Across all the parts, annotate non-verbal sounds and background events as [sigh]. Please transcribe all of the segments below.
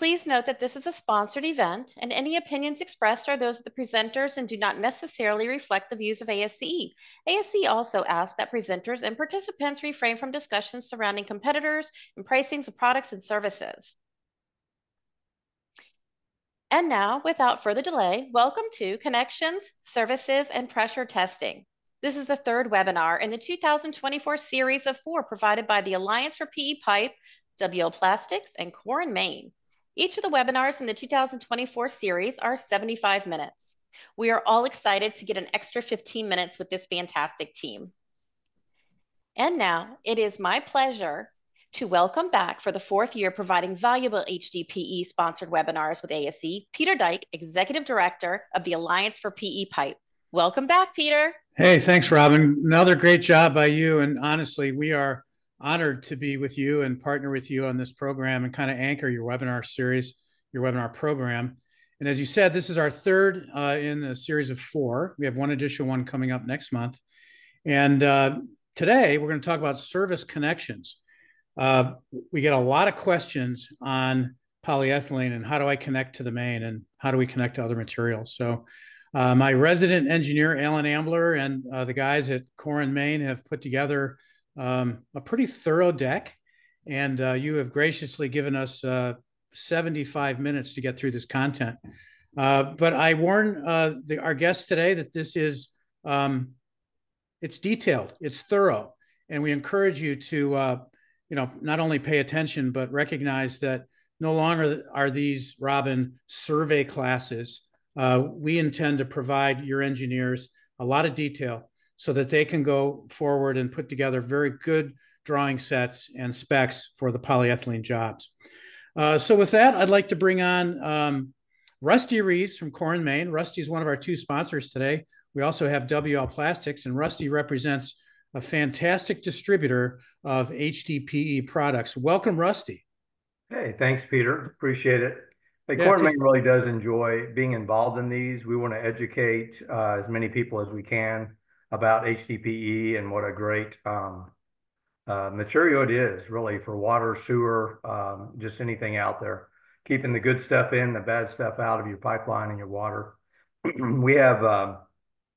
Please note that this is a sponsored event, and any opinions expressed are those of the presenters and do not necessarily reflect the views of ASCE. ASCE also asks that presenters and participants refrain from discussions surrounding competitors and pricings of products and services. And now, without further delay, welcome to Connections, Services, and Pressure Testing. This is the third webinar in the 2024 series of four provided by the Alliance for PE Pipe, WL Plastics, and Core & Main. Each of the webinars in the 2024 series are 75 minutes. We are all excited to get an extra 15 minutes with this fantastic team. And now it is my pleasure to welcome back for the fourth year providing valuable HDPE sponsored webinars with ASCE, Peter Dyke, Executive Director of the Alliance for PE Pipe. Welcome back, Peter. Hey, thanks, Robin. Another great job by you. And honestly, we are honored to be with you and partner with you on this program and kind of anchor your webinar series, your webinar program. And as you said, this is our third uh, in a series of four. We have one additional one coming up next month. And uh, today we're going to talk about service connections. Uh, we get a lot of questions on polyethylene and how do I connect to the main and how do we connect to other materials. So uh, my resident engineer, Alan Ambler, and uh, the guys at Core & Main have put together um, a pretty thorough deck. And uh, you have graciously given us uh, 75 minutes to get through this content. Uh, but I warn uh, the, our guests today that this is, um, it's detailed, it's thorough. And we encourage you to, uh, you know, not only pay attention, but recognize that no longer are these, Robin, survey classes. Uh, we intend to provide your engineers a lot of detail so that they can go forward and put together very good drawing sets and specs for the polyethylene jobs. Uh, so with that, I'd like to bring on um, Rusty Reeves from Core & Main. Rusty is one of our two sponsors today. We also have WL Plastics, and Rusty represents a fantastic distributor of HDPE products. Welcome, Rusty. Hey, thanks, Peter. Appreciate it. Hey, yeah, Core & Main really does enjoy being involved in these. We want to educate uh, as many people as we can about HDPE and what a great um, uh, material it is really for water, sewer, um, just anything out there. Keeping the good stuff in, the bad stuff out of your pipeline and your water. [clears throat] we have um,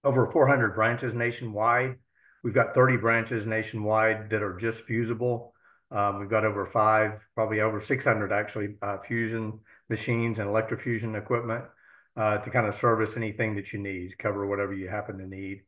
over 400 branches nationwide. We've got 30 branches nationwide that are just fusible. Um, we've got over five, probably over 600 actually, uh, fusion machines and electrofusion equipment uh, to kind of service anything that you need, cover whatever you happen to need.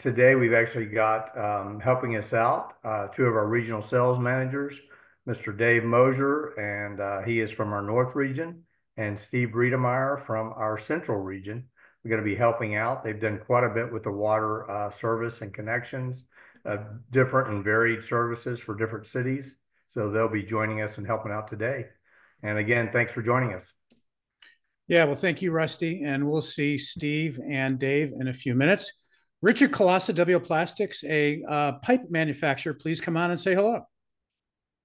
Today, we've actually got um, helping us out uh, two of our regional sales managers, Mr. Dave Mosier, and uh, he is from our North region, and Steve Riedemeyer from our Central region. We're going to be helping out. They've done quite a bit with the water uh, service and connections, uh, different and varied services for different cities. So they'll be joining us and helping out today. And again, thanks for joining us. Yeah, well, thank you, Rusty. And we'll see Steve and Dave in a few minutes. Richard Colassa, WL Plastics, a uh, pipe manufacturer. Please come on and say hello.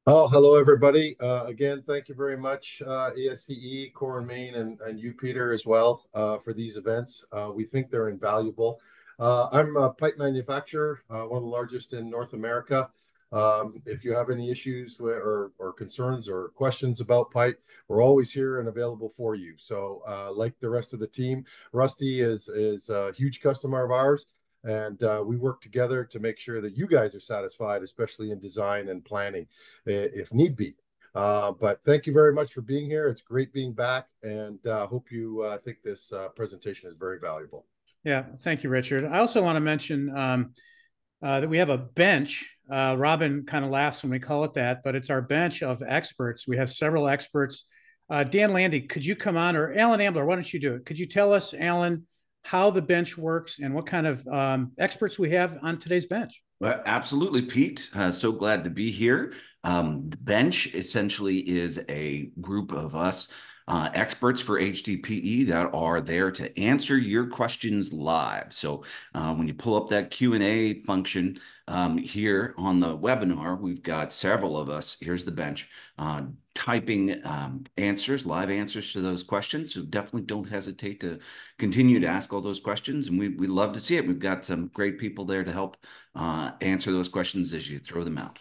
Oh, hello, everybody. Uh, again, thank you very much, uh, ASCE, Core & Main, and, and you, Peter, as well, uh, for these events. Uh, we think they're invaluable. Uh, I'm a pipe manufacturer, uh, one of the largest in North America. Um, if you have any issues or, or concerns or questions about pipe, we're always here and available for you. So, like the rest of the team, Rusty is, is a huge customer of ours and uh, we work together to make sure that you guys are satisfied, especially in design and planning, if need be. Uh, but thank you very much for being here. It's great being back, and uh, hope you uh, think this uh, presentation is very valuable. Yeah, thank you, Richard. I also want to mention um, uh, that we have a bench. Robin kind of laughs when we call it that, but it's our bench of experts. We have several experts. Dan Landy, could you come on, or Alan Ambler? Why don't you do it? Could you tell us, Alan? How the bench works and what kind of um, experts we have on today's bench. Well, absolutely, Pete. Uh, so glad to be here. Um, the bench essentially is a group of us uh, experts for HDPE that are there to answer your questions live. So uh, when you pull up that Q&A function um, here on the webinar, we've got several of us, here's the bench, uh, typing um, answers, live answers to those questions. So definitely don't hesitate to continue to ask all those questions. And we, we love to see it. We've got some great people there to help uh, answer those questions as you throw them out.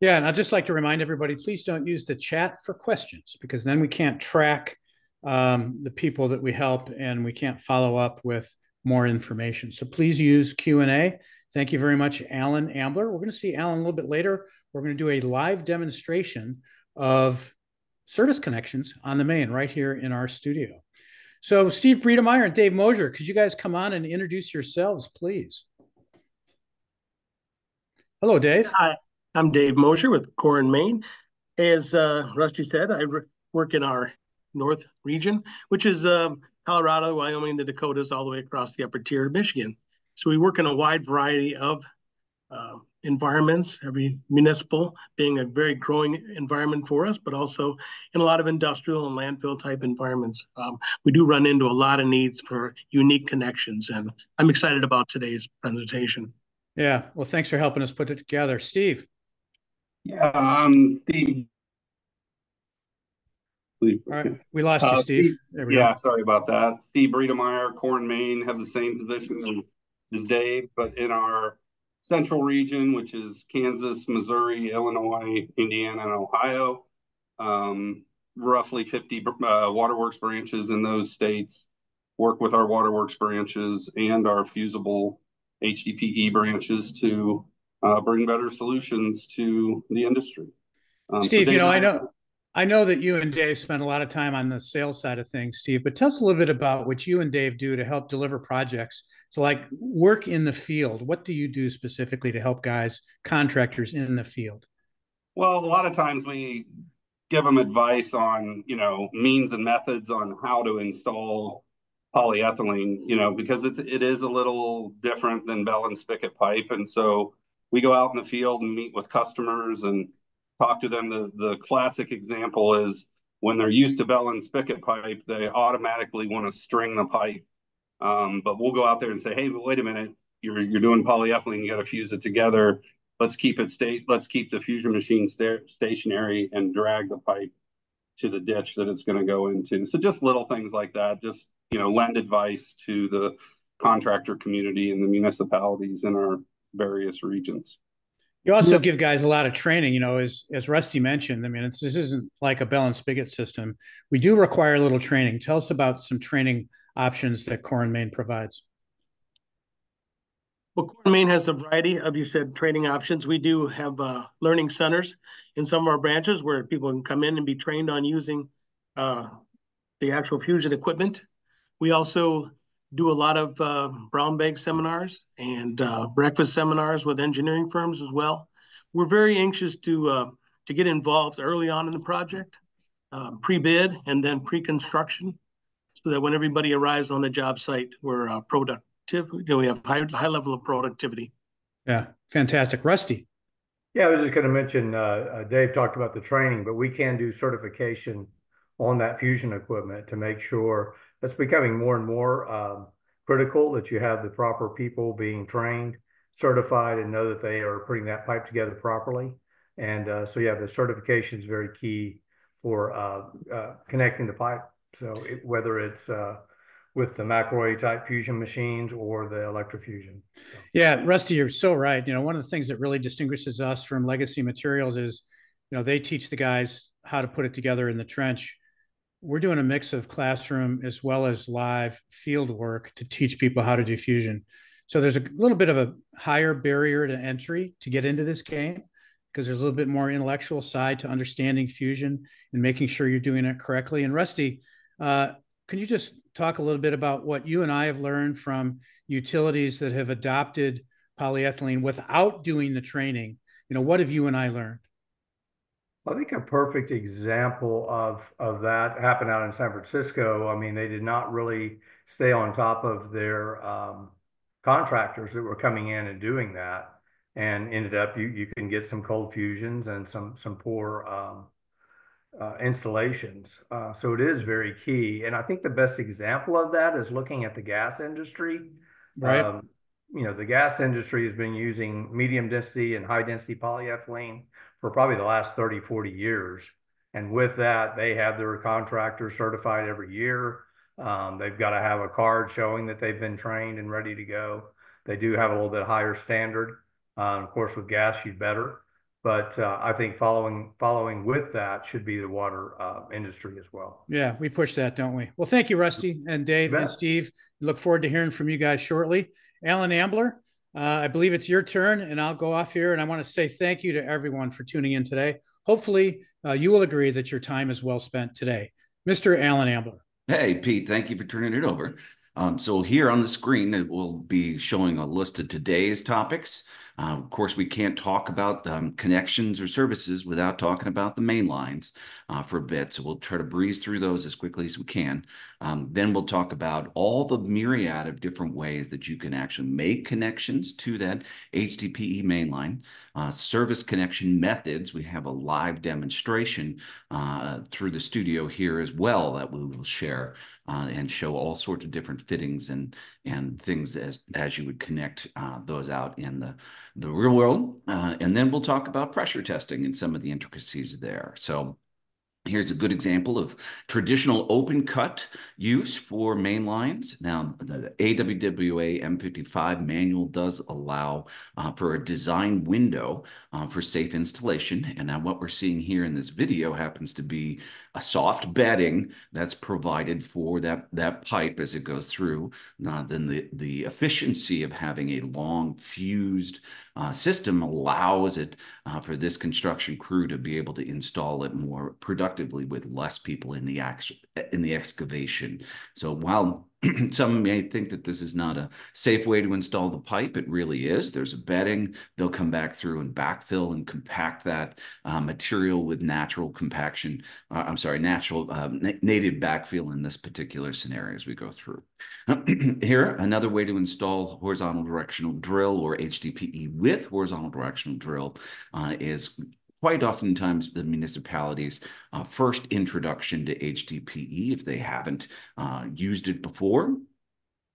Yeah, and I'd just like to remind everybody, please don't use the chat for questions because then we can't track um, the people that we help and we can't follow up with more information. So please use Q&A. Thank you very much, Alan Ambler. We're going to see Alan a little bit later. We're going to do a live demonstration of service connections on the main right here in our studio. So Steve Breedemeyer and Dave Mosier, could you guys come on and introduce yourselves, please? Hello, Dave. Hi, I'm Dave Mosher with Core & Main. As uh, Rusty said, I work in our north region, which is um, Colorado, Wyoming, the Dakotas, all the way across the upper tier of Michigan. So we work in a wide variety of uh, environments, every municipal being a very growing environment for us, but also in a lot of industrial and landfill type environments. Um, we do run into a lot of needs for unique connections, and I'm excited about today's presentation. Yeah. Well, thanks for helping us put it together. Steve. Yeah. Um, the, All right. We lost you, uh, Steve. yeah. Go. Sorry about that. Steve Breedemeyer, Core & Main, have the same position as Dave, but in our central region, which is Kansas, Missouri, Illinois, Indiana, and Ohio. Um, roughly 50 uh, waterworks branches in those states work with our waterworks branches and our fusible HDPE branches to uh, bring better solutions to the industry. Um, Steve, so you know, I know, I know that you and Dave spend a lot of time on the sales side of things, Steve. But tell us a little bit about what you and Dave do to help deliver projects. So, like work in the field. What do you do specifically to help guys, contractors in the field? Well, a lot of times we give them advice on, you know, means and methods on how to install polyethylene, you know, because it's it is a little different than bell and spigot pipe, and so we go out in the field and meet with customers and talk to them. The the classic example is when they're used to bell and spigot pipe, they automatically want to string the pipe. Um, but we'll go out there and say, hey, wait a minute, you're you're doing polyethylene, you got to fuse it together. Let's keep it state. Let's keep the fusion machine sta- stationary and drag the pipe to the ditch that it's going to go into. So just little things like that. Just you know, lend advice to the contractor community and the municipalities in our various regions. You also give guys a lot of training, you know, as as Rusty mentioned. I mean, this isn't like a bell and spigot system. We do require a little training. Tell us about some training options that Core & Main provides. Well, Core & Main has a variety of, you said, training options. We do have uh, learning centers in some of our branches where people can come in and be trained on using uh, the actual fusion equipment we also do a lot of uh, brown bag seminars and uh, breakfast seminars with engineering firms as well. We're very anxious to uh, to get involved early on in the project, uh, pre-bid and then pre-construction, so that when everybody arrives on the job site, we're uh, productive. You know, we have high high level of productivity. Yeah, fantastic, Rusty. Yeah, I was just going to mention. Uh, Dave talked about the training, but we can do certification on that fusion equipment to make sure that's becoming more and more um, critical that you have the proper people being trained, certified, and know that they are putting that pipe together properly. And uh, so, yeah, the certification is very key for uh, uh, connecting the pipe. So it, whether it's uh, with the McElroy type fusion machines or the electrofusion. Yeah, Rusty, you're so right. You know, one of the things that really distinguishes us from legacy materials is, you know, they teach the guys how to put it together in the trench we're doing a mix of classroom as well as live field work to teach people how to do fusion. So there's a little bit of a higher barrier to entry to get into this game because there's a little bit more intellectual side to understanding fusion and making sure you're doing it correctly. And Rusty, uh, can you just talk a little bit about what you and I have learned from utilities that have adopted polyethylene without doing the training? You know, what have you and I learned? I think a perfect example of of that happened out in San Francisco. I mean, they did not really stay on top of their um, contractors that were coming in and doing that, and ended up you you can get some cold fusions and some some poor um, uh, installations. Uh, so it is very key, and I think the best example of that is looking at the gas industry. Right. Um, you know, the gas industry has been using medium density and high density polyethylene for probably the last 30, 40 years. And with that, they have their contractors certified every year. Um, they've got to have a card showing that they've been trained and ready to go. They do have a little bit higher standard. Uh, of course, with gas, you'd better. but uh, I think following following with that should be the water uh, industry as well. Yeah, we push that, don't we? Well, thank you, Rusty and Dave and Steve. Look forward to hearing from you guys shortly. Alan Ambler, uh, I believe it's your turn, and I'll go off here. And I want to say thank you to everyone for tuning in today. Hopefully, uh, you will agree that your time is well spent today. Mr. Alan Ambler. Hey, Pete, thank you for turning it over. Um, so here on the screen, it will be showing a list of today's topics. Uh, of course, we can't talk about um, connections or services without talking about the main lines uh, for a bit. So we'll try to breeze through those as quickly as we can. Um, then we'll talk about all the myriad of different ways that you can actually make connections to that HDPE mainline. Uh, service connection methods. We have a live demonstration uh, through the studio here as well that we will share uh, and show all sorts of different fittings and and things as as you would connect uh, those out in the the real world. Uh, and then we'll talk about pressure testing and some of the intricacies there. So Here's a good example of traditional open cut use for main lines. Now, the AWWA M55 manual does allow uh, for a design window uh, for safe installation. And now what we're seeing here in this video happens to be a soft bedding that's provided for that, that pipe as it goes through. Uh, then the, the efficiency of having a long fused uh, system allows it uh, for this construction crew to be able to install it more productively with less people in the in the excavation. So while [clears throat] some may think that this is not a safe way to install the pipe. It really is. There's a bedding. They'll come back through and backfill and compact that uh, material with natural compaction. Uh, I'm sorry, natural uh, native backfill in this particular scenario as we go through. [clears throat] Here, another way to install horizontal directional drill or HDPE with horizontal directional drill uh, is quite oftentimes the municipalities' uh, first introduction to HDPE, if they haven't uh, used it before,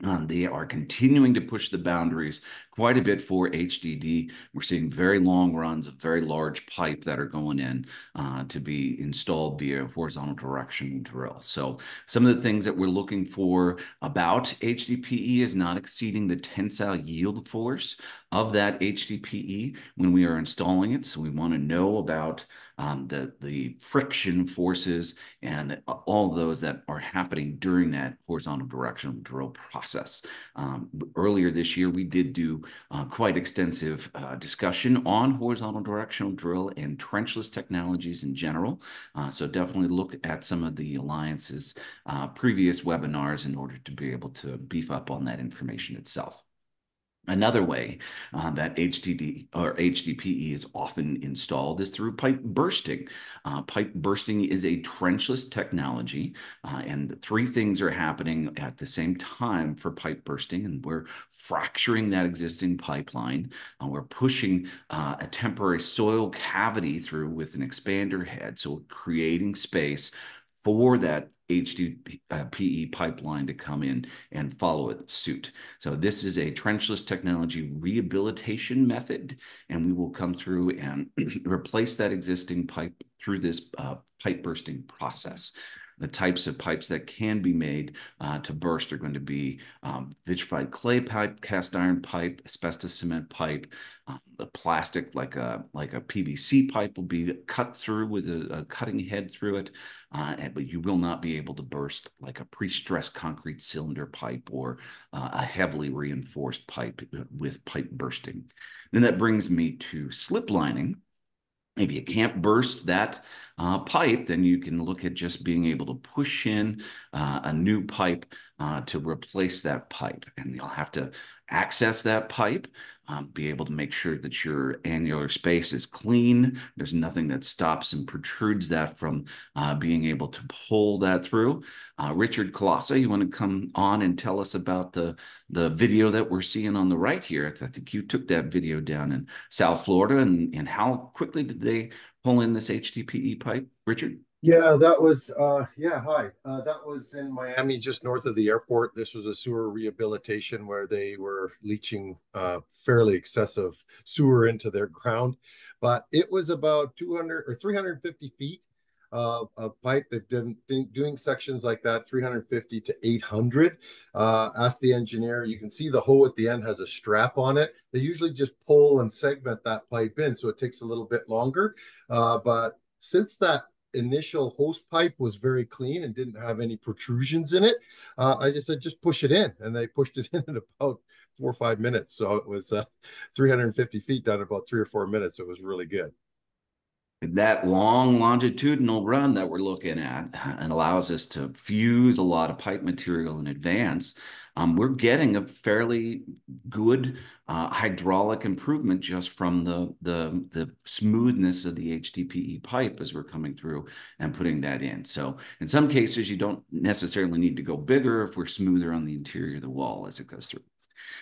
um, they are continuing to push the boundaries quite a bit for HDD. We're seeing very long runs of very large pipe that are going in uh, to be installed via horizontal directional drill. So some of the things that we're looking for about HDPE is not exceeding the tensile yield force of that HDPE when we are installing it. So we want to know about um, the, the friction forces and all those that are happening during that horizontal directional drill process. Um, earlier this year, we did do uh, quite extensive uh, discussion on horizontal directional drill and trenchless technologies in general. Uh, so definitely look at some of the Alliance's uh, previous webinars in order to be able to beef up on that information itself. Another way uh, that HDD or HDPE is often installed is through pipe bursting. Uh, pipe bursting is a trenchless technology, uh, and three things are happening at the same time for pipe bursting, and we're fracturing that existing pipeline. We're pushing uh, a temporary soil cavity through with an expander head, so creating space for that HDPE pipeline to come in and follow it suit. So this is a trenchless technology rehabilitation method, and we will come through and [clears throat] replace that existing pipe through this uh, pipe bursting process. The types of pipes that can be made uh, to burst are going to be um, vitrified clay pipe, cast iron pipe, asbestos cement pipe, um, the plastic like a like a PVC pipe will be cut through with a, a cutting head through it, uh, but you will not be able to burst like a pre-stressed concrete cylinder pipe or uh, a heavily reinforced pipe with pipe bursting. Then that brings me to slip lining. If you can't burst that uh, pipe, then you can look at just being able to push in uh, a new pipe uh, to replace that pipe. And you'll have to access that pipe um, be able to make sure that your annular space is clean. There's nothing that stops and protrudes that from uh, being able to pull that through. Uh, Richard Colossa, you want to come on and tell us about the, the video that we're seeing on the right here? I think you took that video down in South Florida and, and how quickly did they pull in this HDPE pipe, Richard? Yeah, that was uh yeah, hi. Uh that was in Miami just north of the airport. This was a sewer rehabilitation where they were leaching uh fairly excessive sewer into their ground. But it was about 200 or 350 feet of pipe. They've been, been, doing sections like that, 350 to 800. Uh, ask the engineer. You can see the hole at the end has a strap on it. They usually just pull and segment that pipe in, so it takes a little bit longer. Uh, but since that initial host pipe was very clean and didn't have any protrusions in it, uh, I just said just push it in, and they pushed it [laughs] in in about four or five minutes. So it was uh, 350 feet down in about three or four minutes. It was really good that long longitudinal run that we're looking at and allows us to fuse a lot of pipe material in advance, um, we're getting a fairly good uh, hydraulic improvement just from the, the, the smoothness of the HDPE pipe as we're coming through and putting that in. So in some cases, you don't necessarily need to go bigger if we're smoother on the interior of the wall as it goes through.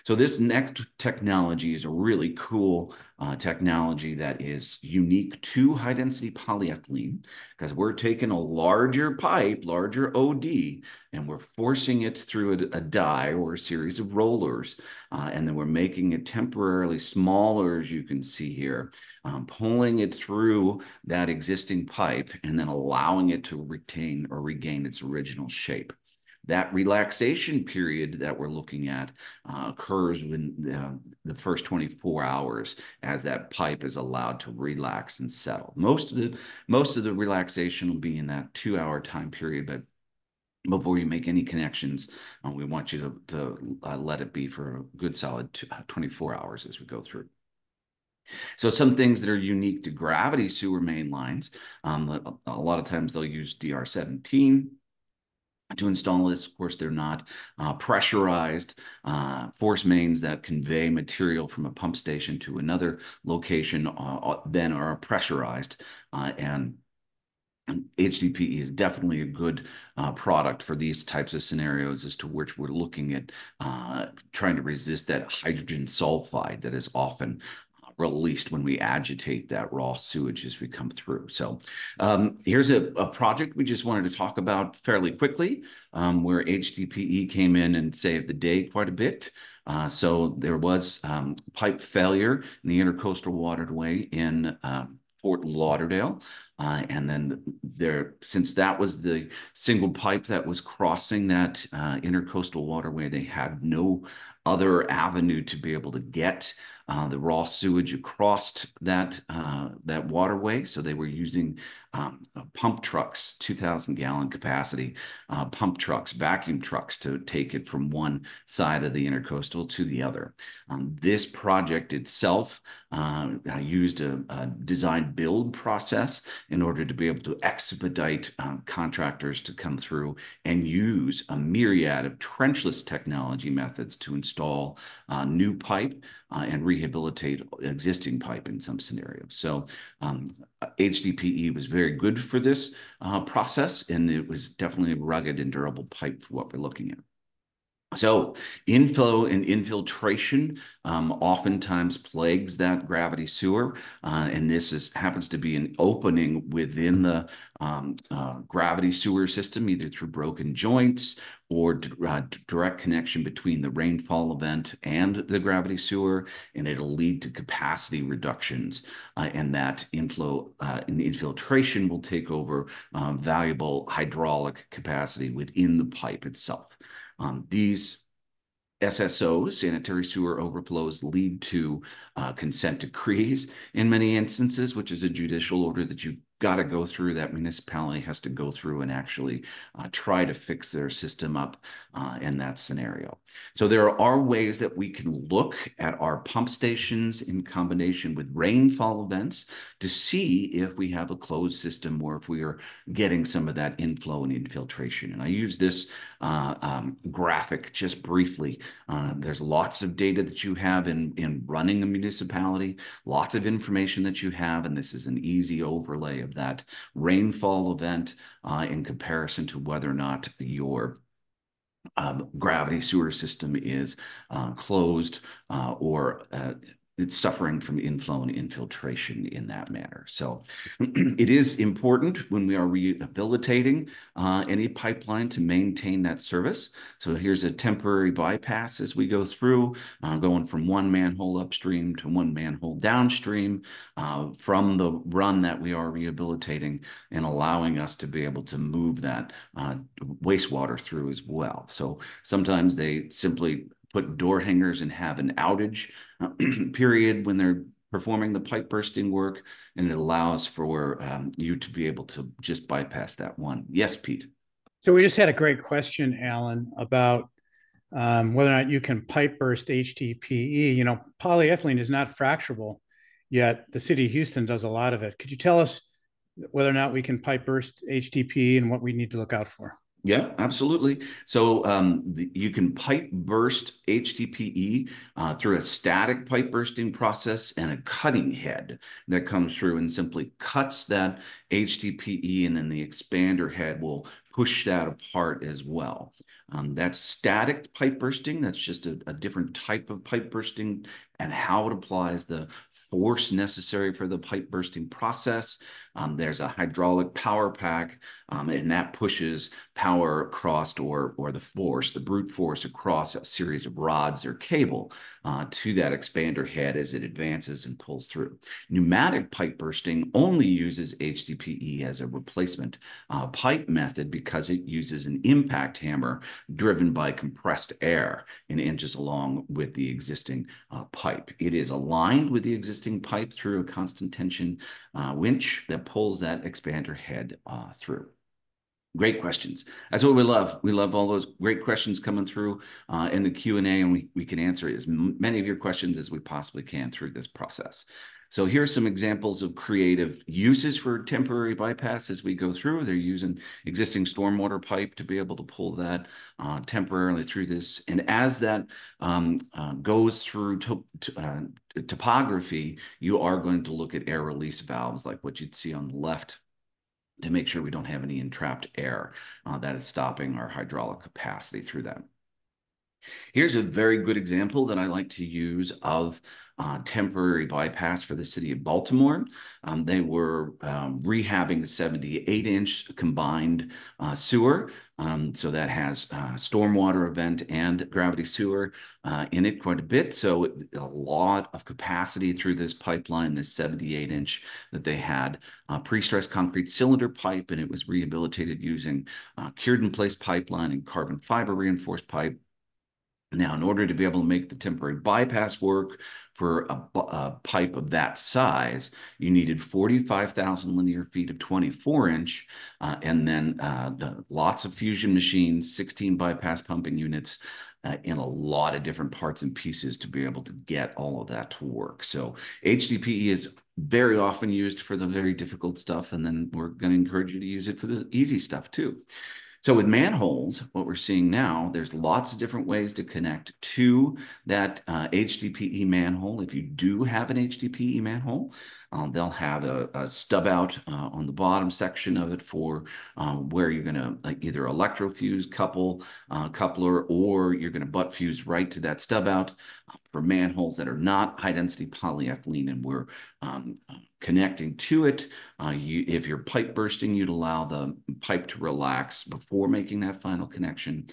So this next technology is a really cool uh, technology that is unique to high density polyethylene because we're taking a larger pipe, larger OD, and we're forcing it through a, a die or a series of rollers. Uh, and then we're making it temporarily smaller, as you can see here, um, pulling it through that existing pipe and then allowing it to retain or regain its original shape. That relaxation period that we're looking at uh, occurs in uh, the first 24 hours as that pipe is allowed to relax and settle. Most of the most of the relaxation will be in that two-hour time period, but before you make any connections, uh, we want you to, to uh, let it be for a good solid two, uh, 24 hours as we go through. So some things that are unique to gravity sewer main lines, um, a lot of times they'll use DR17 to install this. Of course, they're not uh, pressurized uh, force mains that convey material from a pump station to another location uh, uh then are pressurized uh, and HDPE is definitely a good uh, product for these types of scenarios as to which we're looking at trying to resist that hydrogen sulfide that is often released when we agitate that raw sewage as we come through. So um, here's a, a, project we just wanted to talk about fairly quickly, um, where HDPE came in and saved the day quite a bit. Uh, so there was um, pipe failure in the intercoastal waterway in uh, Fort Lauderdale. Uh, and then there, since that was the single pipe that was crossing that uh, intercoastal waterway, they had no other avenue to be able to get the raw sewage across that uh, that waterway. So they were using um, pump trucks, 2,000 gallon capacity uh, pump trucks, vacuum trucks to take it from one side of the intercoastal to the other. Um, this project itself uh, used a, a, design build process in order to be able to expedite uh, contractors to come through and use a myriad of trenchless technology methods to install uh, new pipe uh, and rehabilitate existing pipe in some scenarios. So um, HDPE was very good for this uh, process, and it was definitely a rugged and durable pipe for what we're looking at. So inflow and infiltration um, oftentimes plagues that gravity sewer, uh, and this is happens to be an opening within the um, uh, gravity sewer system, either through broken joints or uh, direct connection between the rainfall event and the gravity sewer, and it'll lead to capacity reductions, uh, and that inflow uh, and infiltration will take over uh, valuable hydraulic capacity within the pipe itself. Um, these SSOs, sanitary sewer overflows, lead to uh, consent decrees in many instances, which is a judicial order that you've got to go through, that municipality has to go through and actually uh, try to fix their system up uh, in that scenario. So there are ways that we can look at our pump stations in combination with rainfall events to see if we have a closed system or if we are getting some of that inflow and infiltration. And I use this uh, um, graphic just briefly. Uh, there's lots of data that you have in, in running a municipality, lots of information that you have, and this is an easy overlay of that rainfall event uh, in comparison to whether or not your um, gravity sewer system is uh, closed uh, or uh, it's suffering from inflow and infiltration in that manner. So [clears throat] it is important when we are rehabilitating uh, any pipeline to maintain that service. So here's a temporary bypass as we go through, uh, going from one manhole upstream to one manhole downstream uh, from the run that we are rehabilitating and allowing us to be able to move that uh, wastewater through as well. So sometimes they simply put door hangers and have an outage [clears throat] period when they're performing the pipe bursting work, and it allows for um, you to be able to just bypass that one. Yes, Pete. So we just had a great question, Alan, about um, whether or not you can pipe burst HDPE. You know, polyethylene is not fracturable, yet the city of Houston does a lot of it. Could you tell us whether or not we can pipe burst HDPE and what we need to look out for? Yeah, absolutely. So um, the, you can pipe burst HDPE uh, through a static pipe bursting process and a cutting head that comes through and simply cuts that HDPE, and then the expander head will push that apart as well. Um, that's static pipe bursting. That's just a, a, different type of pipe bursting and how it applies the force necessary for the pipe bursting process. Um, there's a hydraulic power pack, um, and that pushes power across or, or the force, the brute force across a series of rods or cable uh, to that expander head as it advances and pulls through. Pneumatic pipe bursting only uses HDPE as a replacement uh, pipe method because it uses an impact hammer driven by compressed air and inches along with the existing uh, pipe. It is aligned with the existing pipe through a constant tension uh, winch that pulls that expander head uh, through. Great questions. That's what we love. We love all those great questions coming through uh, in the Q&A, and we, we can answer as many of your questions as we possibly can through this process. So here's some examples of creative uses for temporary bypass as we go through. They're using existing stormwater pipe to be able to pull that uh, temporarily through this. And as that um, uh, goes through to, uh, topography, you are going to look at air release valves like what you'd see on the left to make sure we don't have any entrapped air uh, that is stopping our hydraulic capacity through that. Here's a very good example that I like to use of uh, temporary bypass for the city of Baltimore. Um, they were um, rehabbing the 78 inch combined uh, sewer. Um, so that has uh, stormwater event and gravity sewer uh, in it quite a bit. So a lot of capacity through this pipeline, this 78 inch that they had uh, pre-stressed concrete cylinder pipe, and it was rehabilitated using uh, cured in place pipeline and carbon fiber reinforced pipe. Now, in order to be able to make the temporary bypass work for a, a pipe of that size, you needed 45,000 linear feet of 24 inch, uh, and then uh, lots of fusion machines, 16 bypass pumping units, uh, in a lot of different parts and pieces to be able to get all of that to work. So HDPE is very often used for the very difficult stuff, and then we're going to encourage you to use it for the easy stuff too. So with manholes, what we're seeing now, there's lots of different ways to connect to that uh, HDPE manhole. If you do have an HDPE manhole, um, they'll have a, a stub out uh, on the bottom section of it for um, where you're going to either electrofuse couple uh, coupler or you're going to butt fuse right to that stub out for manholes that are not high density polyethylene and we're um, connecting to it. Uh, you, if you're pipe bursting, you'd allow the pipe to relax before making that final connection.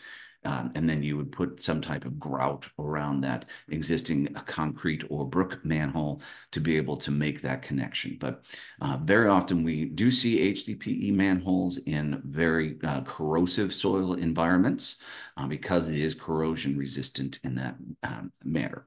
Um, and then you would put some type of grout around that existing uh, concrete or brook manhole to be able to make that connection. But uh, very often we do see HDPE manholes in very uh, corrosive soil environments uh, because it is corrosion resistant in that um, manner.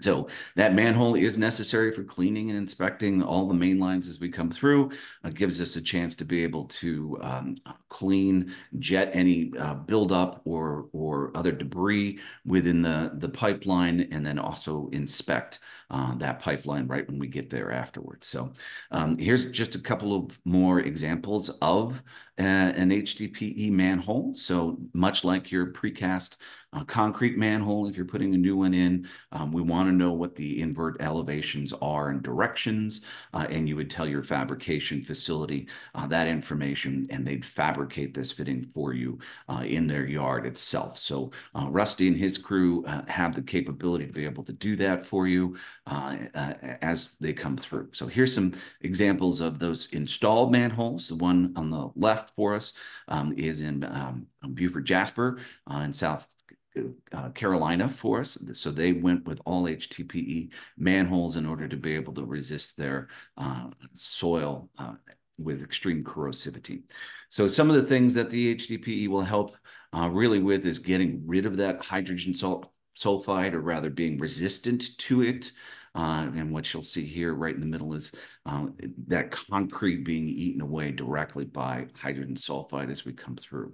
So that manhole is necessary for cleaning and inspecting all the main lines as we come through. It gives us a chance to be able to um, clean, jet any uh, buildup or or other debris within the the pipeline, and then also inspect uh, that pipeline right when we get there afterwards. So um, here's just a couple of more examples of an HDPE manhole. So much like your precast uh, concrete manhole, if you're putting a new one in, um, we want to know what the invert elevations are and directions, uh, and you would tell your fabrication facility uh, that information, and they'd fabricate this fitting for you uh, in their yard itself. So uh, Rusty and his crew uh, have the capability to be able to do that for you as they come through. So here's some examples of those installed manholes. The one on the left for us um, is in um, Beaufort Jasper in South uh, Carolina for us. So they went with all HDPE manholes in order to be able to resist their uh, soil uh, with extreme corrosivity. So some of the things that the HDPE will help uh, really with is getting rid of that hydrogen sulfide or rather being resistant to it. Uh, and what you'll see here right in the middle is uh, that concrete being eaten away directly by hydrogen sulfide as we come through.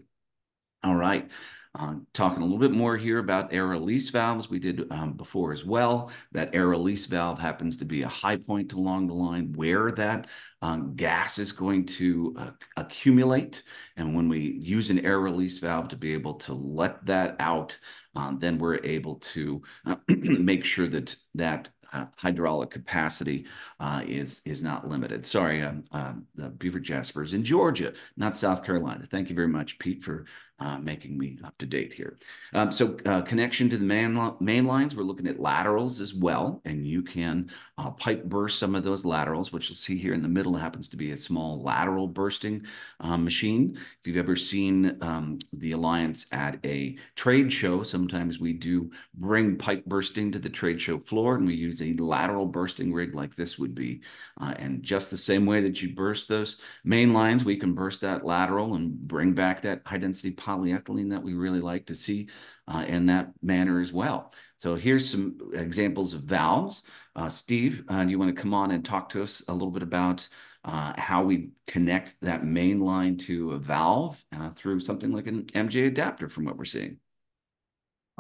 All right. Uh, talking a little bit more here about air release valves we did um, before as well. That air release valve happens to be a high point along the line where that um, gas is going to uh, accumulate. And when we use an air release valve to be able to let that out, uh, then we're able to uh, [clears throat] make sure that that uh, hydraulic capacity uh, is is not limited. Sorry, um, uh, the Beaufort Jaspers in Georgia, not South Carolina. Thank you very much, Pete, for uh, making me up to date here. Um, so uh, connection to the main, main lines, we're looking at laterals as well, and you can uh, pipe burst some of those laterals, which you'll see here in the middle happens to be a small lateral bursting um, machine. If you've ever seen um, the Alliance at a trade show, sometimes we do bring pipe bursting to the trade show floor, and we use a lateral bursting rig like this would be. Uh, and just the same way that you burst those main lines, we can burst that lateral and bring back that high density polyethylene that we really like to see uh, in that manner as well. So here's some examples of valves. Uh, Steve, uh, do you want to come on and talk to us a little bit about uh, how we connect that main line to a valve uh, through something like an MJ adapter from what we're seeing?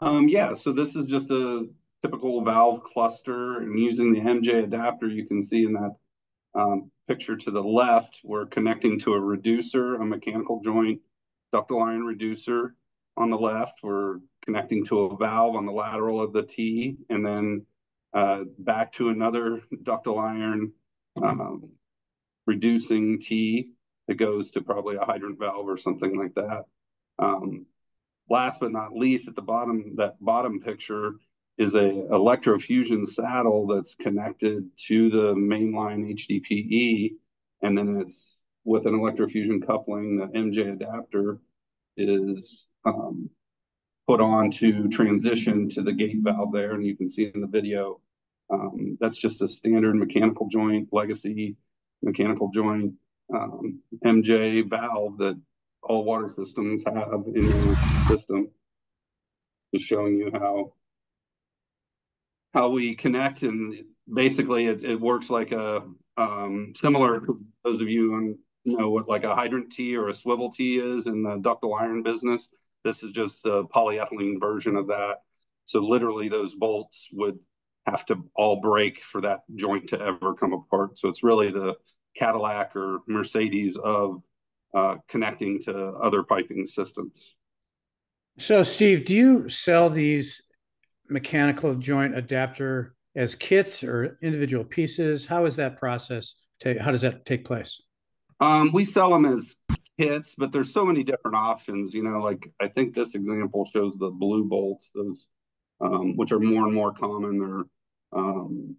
Um, yeah, so this is just a typical valve cluster and using the MJ adapter, you can see in that um, picture to the left, we're connecting to a reducer, a mechanical joint ductile iron reducer on the left. We're connecting to a valve on the lateral of the T, and then uh, back to another ductile iron um, reducing T that goes to probably a hydrant valve or something like that. Um, last but not least, at the bottom, that bottom picture is a electrofusion saddle that's connected to the mainline HDPE, and then it's with an electrofusion coupling, the MJ adapter is um, put on to transition to the gate valve there. And you can see in the video, um, that's just a standard mechanical joint, legacy mechanical joint um, MJ valve that all water systems have in their system. Just showing you how how we connect and basically it, it works like a um, similar to those of you on know what like a hydrant tee or a swivel tee is in the ductile iron business. This is just a polyethylene version of that. So literally those bolts would have to all break for that joint to ever come apart. So it's really the Cadillac or Mercedes of uh, connecting to other piping systems. So Steve, do you sell these mechanical joint adapter as kits or individual pieces? How is that process? Take, how does that take place? Um, we sell them as kits, but there's so many different options. You know, like I think this example shows the blue bolts, those um, which are more and more common. They're um,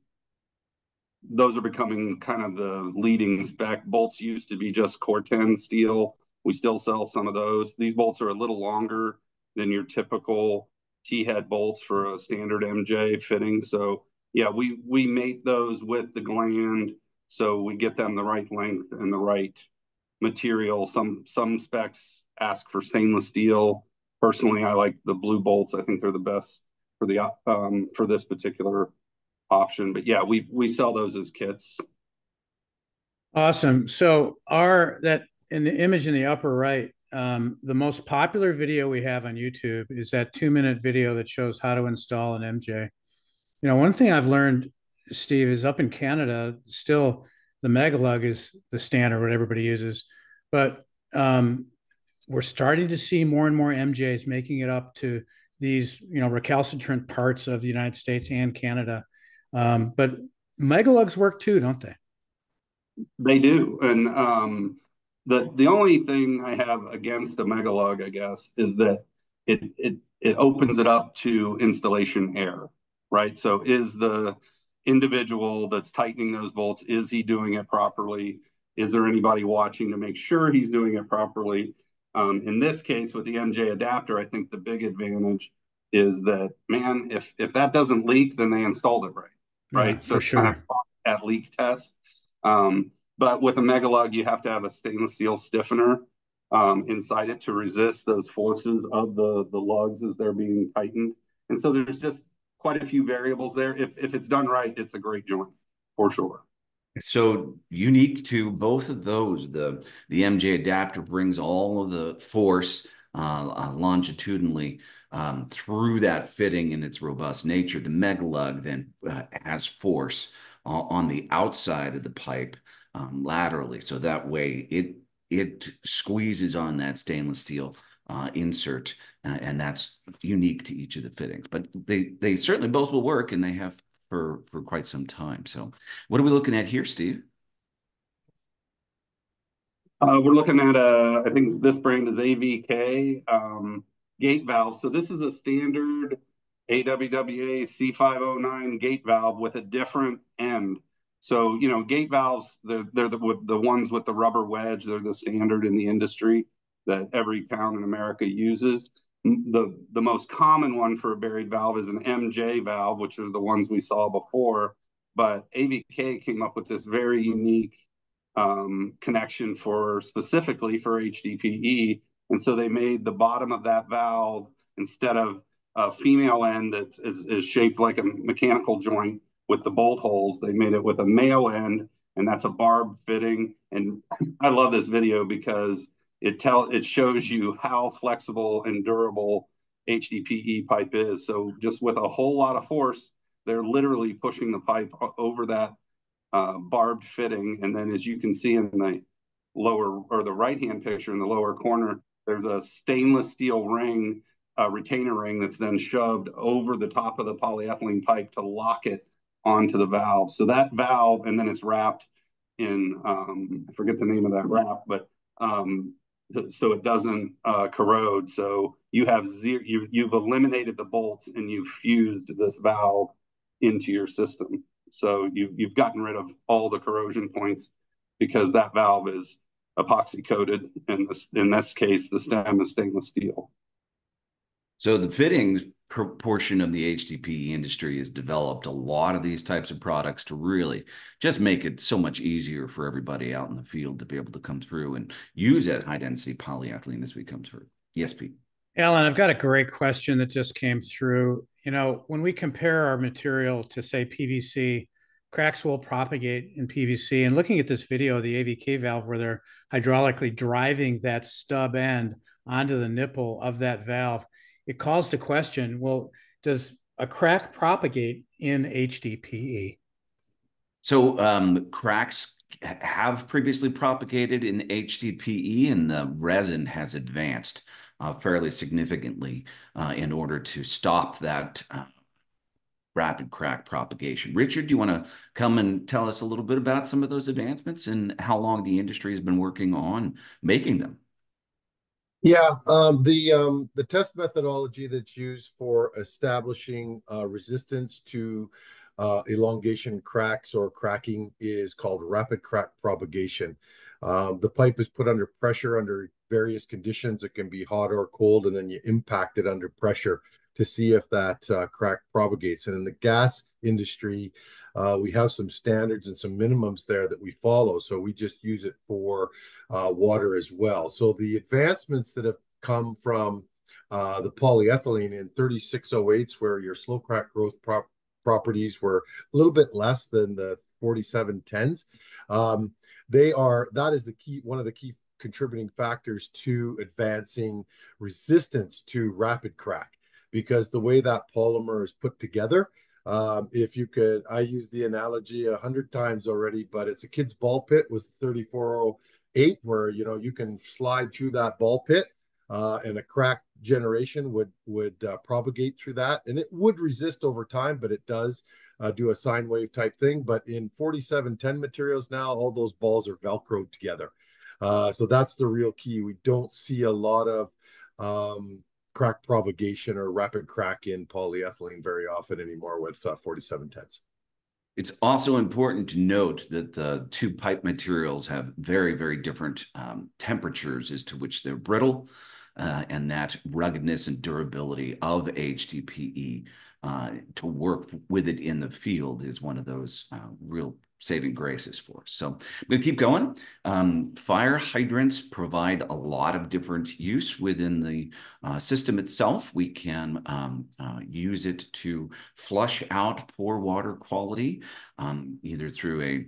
those are becoming kind of the leading spec. Bolts used to be just Corten steel. We still sell some of those. These bolts are a little longer than your typical T-head bolts for a standard MJ fitting. So yeah, we we mate those with the gland so we get them the right length and the right material. Some some specs ask for stainless steel. Personally, I like the blue bolts. I think they're the best for the um, for this particular option. But yeah, we we sell those as kits. Awesome. So our that in the image in the upper right, um, the most popular video we have on YouTube is that two minute video that shows how to install an MJ. You know, one thing I've learned Steve, is up in Canada. Still, the Megalug is the standard what everybody uses, but um, we're starting to see more and more MJs making it up to these, you know, recalcitrant parts of the United States and Canada. Um, but megalugs work too, don't they? They do, and um, the the only thing I have against a megalug, I guess, is that it it it opens it up to installation error, right? So is the individual that's tightening those bolts is he doing it properly? Is there anybody watching to make sure he's doing it properly? Um, in this case, with the MJ adapter, I think the big advantage is that man, if if that doesn't leak, then they installed it right, right? Yeah, so sure. Kind [laughs] of at leak test. Um, but with a megalug, you have to have a stainless steel stiffener um, inside it to resist those forces of the the lugs as they're being tightened. And so there's just quite a few variables there. If if it's done right, it's a great joint for sure. So unique to both of those, the the MJ adapter brings all of the force uh, uh, longitudinally um, through that fitting in its robust nature. The Megalug then uh, has force on the outside of the pipe um, laterally, so that way it it squeezes on that stainless steel uh, insert, uh, and that's unique to each of the fittings. But they they certainly both will work, and they have for for quite some time. So, what are we looking at here, Steve? Uh, we're looking at a, I think this brand is AVK um, gate valve. So this is a standard AWWA C509 gate valve with a different end. So, you know, gate valves, they're, they're the, the ones with the rubber wedge. They're the standard in the industry that every pound in America uses. The, the most common one for a buried valve is an MJ valve, which are the ones we saw before. But AVK came up with this very unique um, connection for specifically for HDPE. And so they made the bottom of that valve instead of a female end that is, is shaped like a mechanical joint with the bolt holes. They made it with a male end, and that's a barb fitting. And [clears throat] I love this video because it tell it shows you how flexible and durable HDPE pipe is. So just with a whole lot of force, they're literally pushing the pipe over that uh, barbed fitting. And then as you can see in the lower or the right hand picture in the lower corner, there's a stainless steel ring, uh, retainer ring that's then shoved over the top of the polyethylene pipe to lock it onto the valve. So that valve, and then it's wrapped in, um, I forget the name of that wrap, but um, so it doesn't uh, corrode. So you have zero, you, you've eliminated the bolts and you've fused this valve into your system. So you, you've gotten rid of all the corrosion points because that valve is epoxy coated. And this, in this case, the stem is stainless steel. So the fittings portion of the HDPE industry has developed a lot of these types of products to really just make it so much easier for everybody out in the field to be able to come through and use that high density polyethylene as we come through. Yes, Pete. Alan, I've got a great question that just came through. You know, when we compare our material to, say, PVC, cracks will propagate in PVC. And looking at this video, the AVK valve, where they're hydraulically driving that stub end onto the nipple of that valve, it calls to question well, does a crack propagate in HDPE? So um, cracks have previously propagated in HDPE, and the resin has advanced uh, fairly significantly uh, in order to stop that uh, rapid crack propagation. Richard, do you want to come and tell us a little bit about some of those advancements and how long the industry has been working on making them? Yeah, um, the um, the test methodology that's used for establishing uh, resistance to uh, elongation cracks or cracking is called rapid crack propagation. Um, the pipe is put under pressure under various conditions. It can be hot or cold, and then you impact it under pressure to see if that uh, crack propagates. And in the gas industry, uh, we have some standards and some minimums there that we follow. So we just use it for uh, water as well. So the advancements that have come from uh, the polyethylene in 3608s, where your slow crack growth prop properties were a little bit less than the 4710s. Um, they are that is the key one of the key contributing factors to advancing resistance to rapid crack because the way that polymer is put together um, if you could i use the analogy a hundred times already but it's a kid's ball pit with 3408, where you know you can slide through that ball pit, uh, and a crack generation would would uh, propagate through that, and it would resist over time, but it does uh, do a sine wave type thing. But in 4710 materials now, all those balls are velcroed together. Uh, so that's the real key. We don't see a lot of um, crack propagation or rapid crack in polyethylene very often anymore with uh, 4710s. It's also important to note that the two pipe materials have very, very different um, temperatures as to which they're brittle, uh, and that ruggedness and durability of HDPE uh, to work with it in the field is one of those uh, real saving graces for us. So to keep going. Um, fire hydrants provide a lot of different use within the uh, system itself. We can um, uh, use it to flush out poor water quality, um, either through a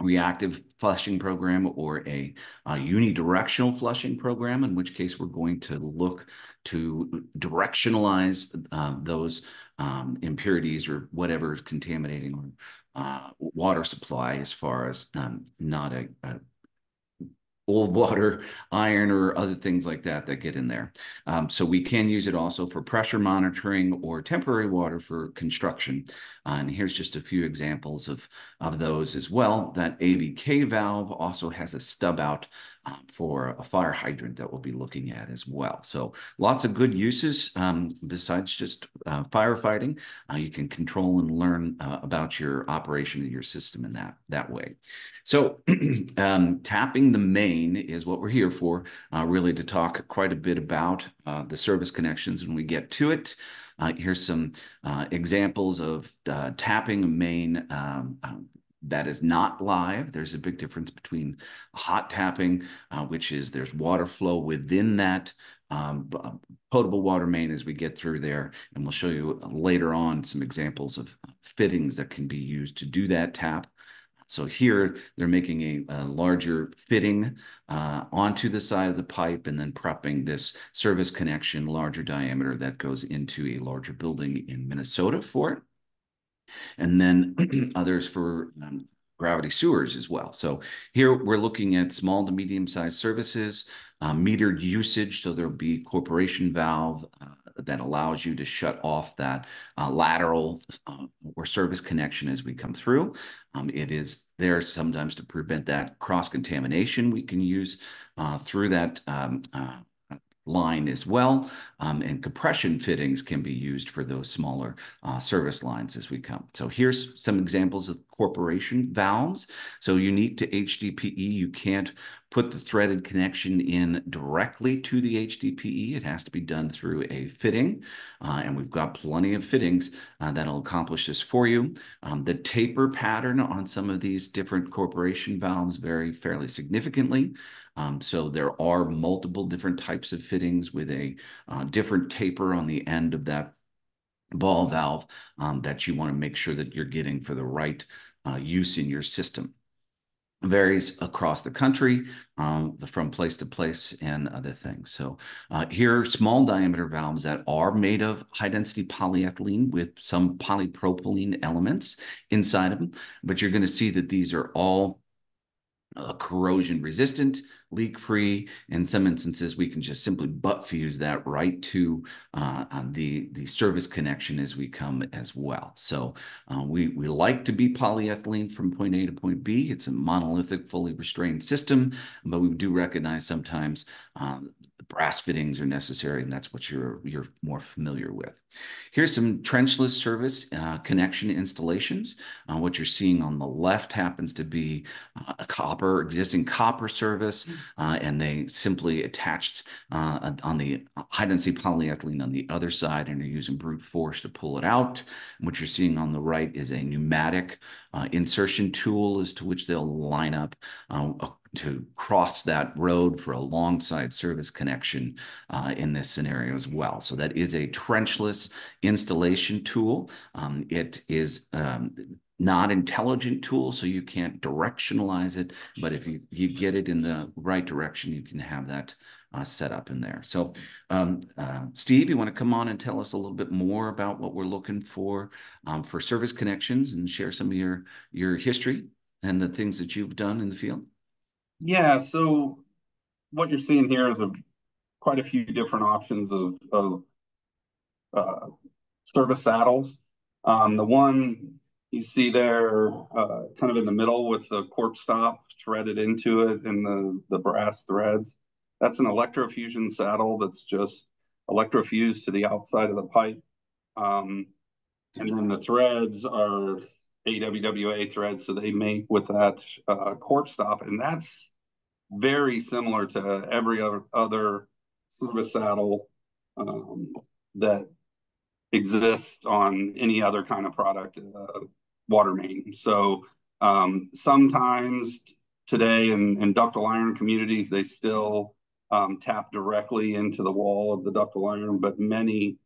reactive flushing program or a, a, unidirectional flushing program, in which case we're going to look to directionalize uh, those um, impurities or whatever is contaminating or uh, water supply as far as um, not a, a, old [laughs] water, iron, or other things like that that get in there. Um, so we can use it also for pressure monitoring or temporary water for construction. Uh, and here's just a few examples of, of those as well. That AVK valve also has a stub out um, for a fire hydrant that we'll be looking at as well. So lots of good uses um, besides just uh, firefighting. Uh, you can control and learn uh, about your operation of your system in that, that way. So [clears throat] um, tapping the main is what we're here for, uh, really to talk quite a bit about uh, the service connections when we get to it. Uh, here's some examples of tapping a main um, um, that is not live. There's a big difference between hot tapping, uh, which is there's water flow within that um, potable water main as we get through there. And we'll show you later on some examples of fittings that can be used to do that tap. So here they're making a, a larger fitting uh, onto the side of the pipe and then prepping this service connection, larger diameter that goes into a larger building in Minnesota for it. And then [clears throat] others for um, gravity sewers as well. So here we're looking at small to medium sized services, uh, metered usage. So there'll be corporation valve uh, that allows you to shut off that uh, lateral uh, or service connection as we come through. Um, it is there sometimes to prevent that cross contamination we can use uh, through that um, uh, line as well. Um, and compression fittings can be used for those smaller uh, service lines as we come. So here's some examples of corporation valves. So unique to HDPE, you can't put the threaded connection in directly to the HDPE. It has to be done through a fitting. Uh, and we've got plenty of fittings uh, that'll accomplish this for you. Um, the taper pattern on some of these different corporation valves vary fairly significantly. Um, so there are multiple different types of fittings with a uh, different taper on the end of that ball valve um, that you want to make sure that you're getting for the right uh, use in your system varies across the country um, from place to place and other things. So uh, here are small diameter valves that are made of high density polyethylene with some polypropylene elements inside of them. But you're going to see that these are all uh, corrosion resistant, leak free. In some instances, we can just simply butt fuse that right to uh, the, the service connection as we come as well. So uh, we, we like to be polyethylene from point A to point B. It's a monolithic, fully restrained system, but we do recognize sometimes uh, the brass fittings are necessary, and that's what you're you're more familiar with. Here's some trenchless service uh, connection installations. Uh, what you're seeing on the left happens to be uh, a copper existing copper service, mm. uh, and they simply attached uh, on the high density polyethylene on the other side, and are using brute force to pull it out. And what you're seeing on the right is a pneumatic uh, insertion tool as to which they'll line up to cross that road for a long side service connection uh, in this scenario as well. So that is a trenchless installation tool. Um, it is um, not intelligent tool, so you can't directionalize it. But if you, you get it in the right direction, you can have that uh, set up in there. So um, uh, Steve, you want to come on and tell us a little bit more about what we're looking for um, for service connections and share some of your, your history and the things that you've done in the field? Yeah, so what you're seeing here is a quite a few different options of of uh, service saddles. Um, the one you see there, uh, kind of in the middle with the corp stop threaded into it and the the brass threads, that's an electrofusion saddle that's just electrofused to the outside of the pipe. Um, and then the threads are AWWA threads, so they mate with that uh, corp stop, and that's very similar to every other other service saddle um, that exists on any other kind of product, uh, water main. So um, sometimes today in, in ductile iron communities, they still um, tap directly into the wall of the ductile iron, but many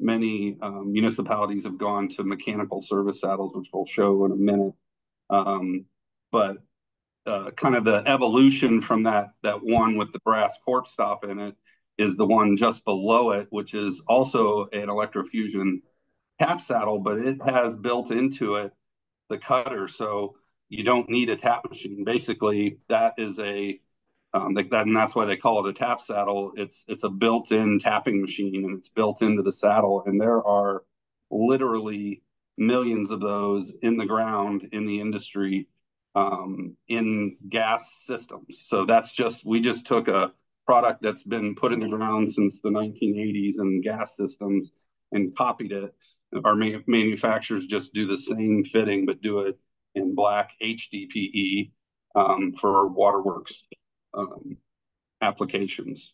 many um, municipalities have gone to mechanical service saddles, which we'll show in a minute. Um, but uh, kind of the evolution from that that one with the brass corp stop in it is the one just below it, which is also an electrofusion tap saddle, but it has built into it the cutter, so you don't need a tap machine. Basically, that is a um, that, and that's why they call it a tap saddle. It's it's a built-in tapping machine, and it's built into the saddle. And there are literally millions of those in the ground in the industry um, in gas systems. So that's just we just took a product that's been put in the ground since the 1980s in gas systems and copied it. Our ma manufacturers just do the same fitting, but do it in black HDPE um, for waterworks um, applications.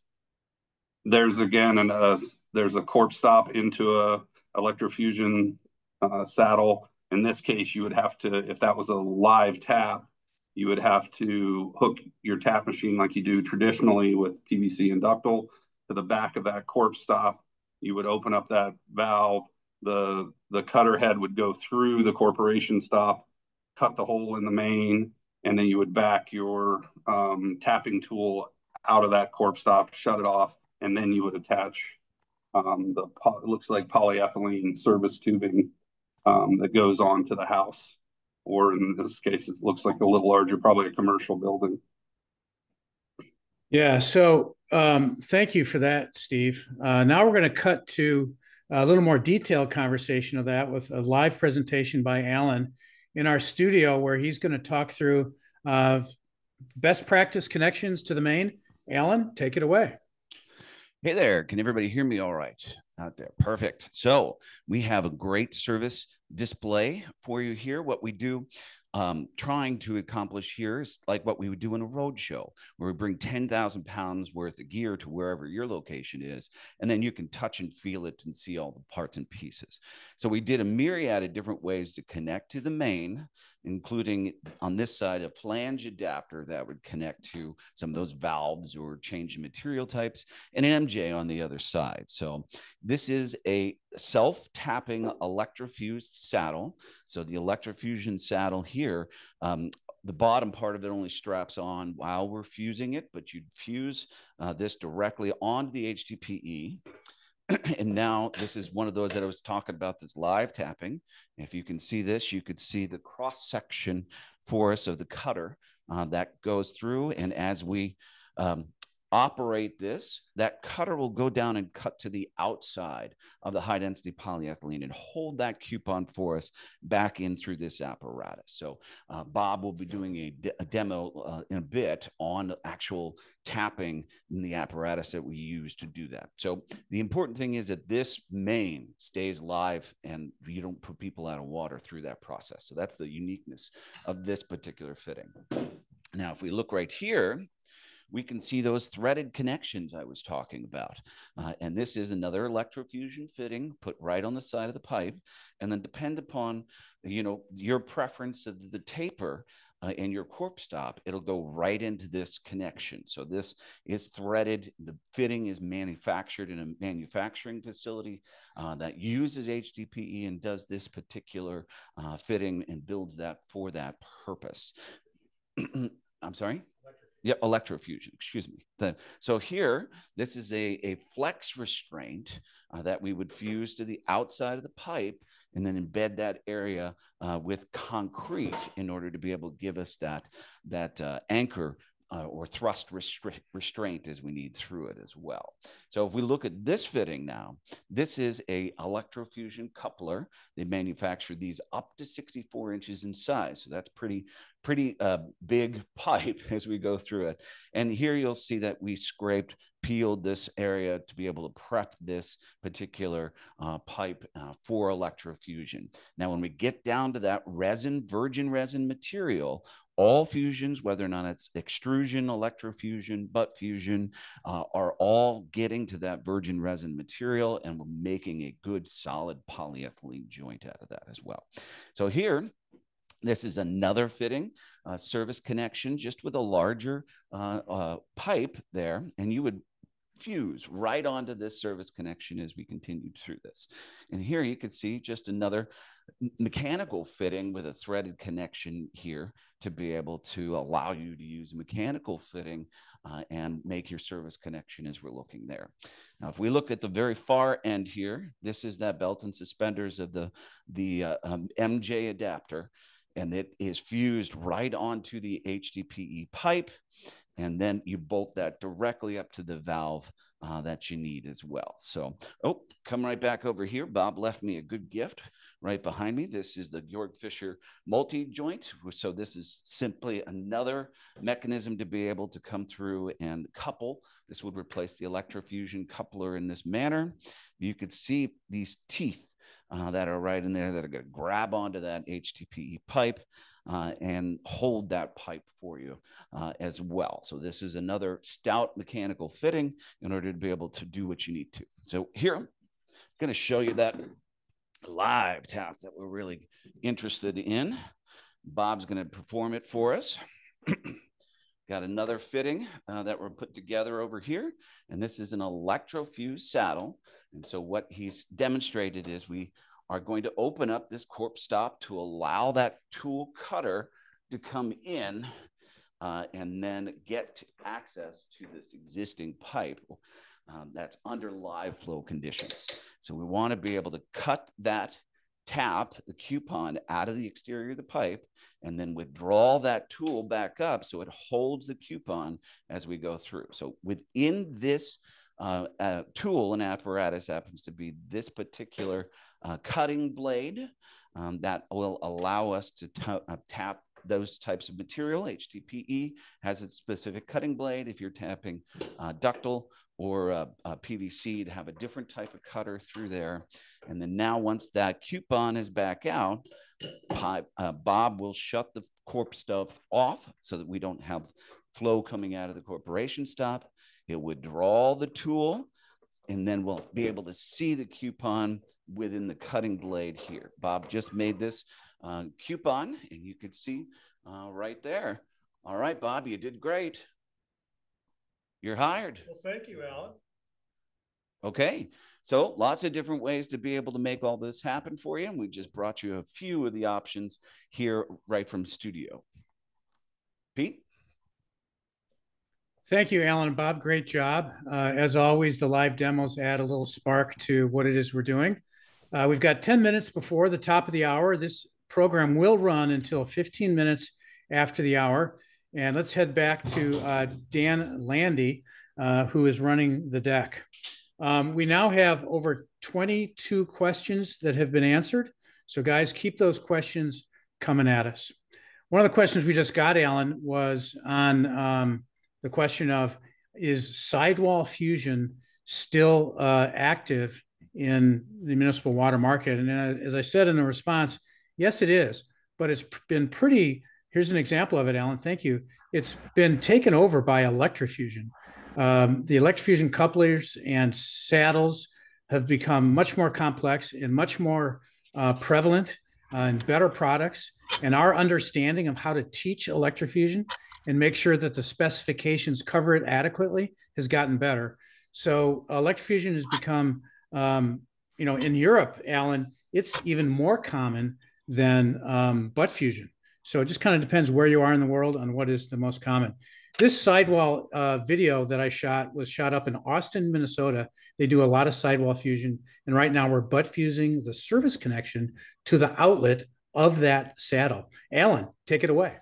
There's again an, uh, there's a corp stop into a electrofusion uh, saddle. In this case, you would have to, if that was a live tap, you would have to hook your tap machine like you do traditionally with PVC and ductile to the back of that corp stop. You would open up that valve. The the cutter head would go through the corporation stop, cut the hole in the main, and then you would back your um, tapping tool out of that corp stop, shut it off, and then you would attach um, the looks like polyethylene service tubing um, that goes on to the house, or in this case, it looks like a little larger, probably a commercial building. Yeah. So um, thank you for that, Steve. Uh, now we're going to cut to a little more detailed conversation of that with a live presentation by Alan in our studio where he's going to talk through uh, best practice connections to the main. Alan, take it away. Hey there. Can everybody hear me all right out there? Perfect. So we have a great service display for you here. What we do um, trying to accomplish here is like what we would do in a road show, where we bring 10,000 pounds worth of gear to wherever your location is, and then you can touch and feel it and see all the parts and pieces. So we did a myriad of different ways to connect to the main, including on this side a flange adapter that would connect to some of those valves or change material types, and an MJ on the other side. So this is a self-tapping electrofused saddle. So the electrofusion saddle here, um, the bottom part of it only straps on while we're fusing it, but you'd fuse uh, this directly onto the HDPE. [clears throat] and now this is one of those that I was talking about this live tapping. If you can see this, you could see the cross section for us of the cutter uh, that goes through. And as we um, operate this, that cutter will go down and cut to the outside of the high density polyethylene and hold that coupon for us back in through this apparatus. So uh, Bob will be doing a, de a demo uh, in a bit on actual tapping in the apparatus that we use to do that. So the important thing is that this main stays live and you don't put people out of water through that process. So that's the uniqueness of this particular fitting. Now, if we look right here, we can see those threaded connections I was talking about. Uh, and this is another electrofusion fitting put right on the side of the pipe. And then depend upon, you know, your preference of the taper uh, and your corp stop, it'll go right into this connection. So this is threaded. The fitting is manufactured in a manufacturing facility uh, that uses HDPE and does this particular uh, fitting and builds that for that purpose. [clears throat] I'm sorry? Yep, electrofusion, excuse me. The, so here, this is a, a flex restraint uh, that we would fuse to the outside of the pipe and then embed that area uh, with concrete in order to be able to give us that, that uh, anchor uh, or thrust restra- restraint as we need through it as well. So if we look at this fitting now, this is a electrofusion coupler. They manufacture these up to 64 inches in size. So that's pretty, pretty uh, big [laughs] pipe as we go through it. And here you'll see that we scraped peeled this area to be able to prep this particular uh, pipe uh, for electrofusion. Now, when we get down to that resin, virgin resin material, all fusions, whether or not it's extrusion, electrofusion, butt fusion, uh, are all getting to that virgin resin material, and we're making a good solid polyethylene joint out of that as well. So here, this is another fitting uh, service connection, just with a larger uh, uh, pipe there, and you would fuse right onto this service connection as we continued through this. And here you can see just another mechanical fitting with a threaded connection here to be able to allow you to use mechanical fitting uh, and make your service connection as we're looking there. Now, if we look at the very far end here, this is that belt and suspenders of the, the uh, um, MJ adapter, and it is fused right onto the HDPE pipe and then you bolt that directly up to the valve uh, that you need as well. So, oh, come right back over here. Bob left me a good gift right behind me. This is the Georg Fischer multi-joint. So this is simply another mechanism to be able to come through and couple. This would replace the electrofusion coupler in this manner. You could see these teeth uh, that are right in there that are going to grab onto that HDPE pipe uh, and hold that pipe for you uh, as well. So this is another stout mechanical fitting in order to be able to do what you need to. So here, I'm going to show you that live tap that we're really interested in. Bob's going to perform it for us. [clears throat] Got another fitting uh, that we're put together over here. And this is an electrofuse saddle. And so what he's demonstrated is we are going to open up this corp stop to allow that tool cutter to come in uh, and then get access to this existing pipe um, that's under live flow conditions. So we want to be able to cut that tap, the coupon, out of the exterior of the pipe and then withdraw that tool back up so it holds the coupon as we go through. So within this uh, uh, tool and apparatus happens to be this particular uh, cutting blade um, that will allow us to uh, tap those types of material. HDPE has its specific cutting blade. If you're tapping uh, ductile or uh, uh, PVC to have a different type of cutter through there. And then now once that coupon is back out, uh, Bob will shut the corp stop off so that we don't have flow coming out of the corporation stop. It would draw the tool and then we'll be able to see the coupon within the cutting blade here. Bob just made this uh, coupon and you could see uh, right there. All right, Bob, you did great. You're hired. Well, thank you, Alan. Okay. So lots of different ways to be able to make all this happen for you. And we just brought you a few of the options here right from studio. Pete? Thank you, Alan and Bob. Great job. Uh, as always, the live demos add a little spark to what it is we're doing. Uh, we've got 10 minutes before the top of the hour. This program will run until 15 minutes after the hour. And let's head back to uh, Dan Landy, uh, who is running the deck. Um, we now have over 22 questions that have been answered. So, guys, keep those questions coming at us. One of the questions we just got, Alan, was on um, the question of is sidewall fusion still uh, active in the municipal water market? And uh, as I said in the response, yes, it is, but it's been pretty. Here's an example of it, Alan. Thank you. It's been taken over by electrofusion. Um, the electrofusion couplers and saddles have become much more complex and much more uh, prevalent uh, and better products. And our understanding of how to teach electrofusion and make sure that the specifications cover it adequately has gotten better. So electrofusion has become, um, you know, in Europe, Alan, it's even more common than um, butt fusion. So it just kind of depends where you are in the world on what is the most common. This sidewall uh, video that I shot was shot up in Austin, Minnesota. They do a lot of sidewall fusion. And right now we're butt fusing the service connection to the outlet of that saddle. Alan, take it away.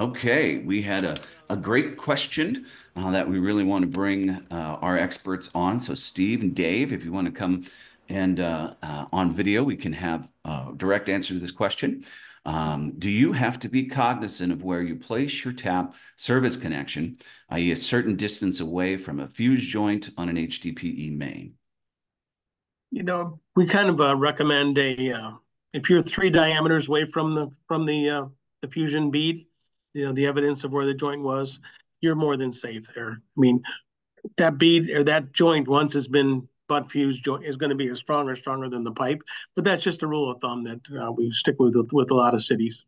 Okay, we had a, a great question uh, that we really want to bring uh, our experts on. So Steve and Dave, if you want to come and uh, uh on video, we can have a direct answer to this question. Um, do you have to be cognizant of where you place your tap service connection, i.e. a certain distance away from a fuse joint on an HDPE main? You know, we kind of uh, recommend a, uh, if you're three diameters away from the, from the, the fusion bead, you know, the evidence of where the joint was, you're more than safe there. I mean, that bead or that joint once has been butt fused joint is going to be stronger, stronger than the pipe. But that's just a rule of thumb that uh, we stick with with a lot of cities.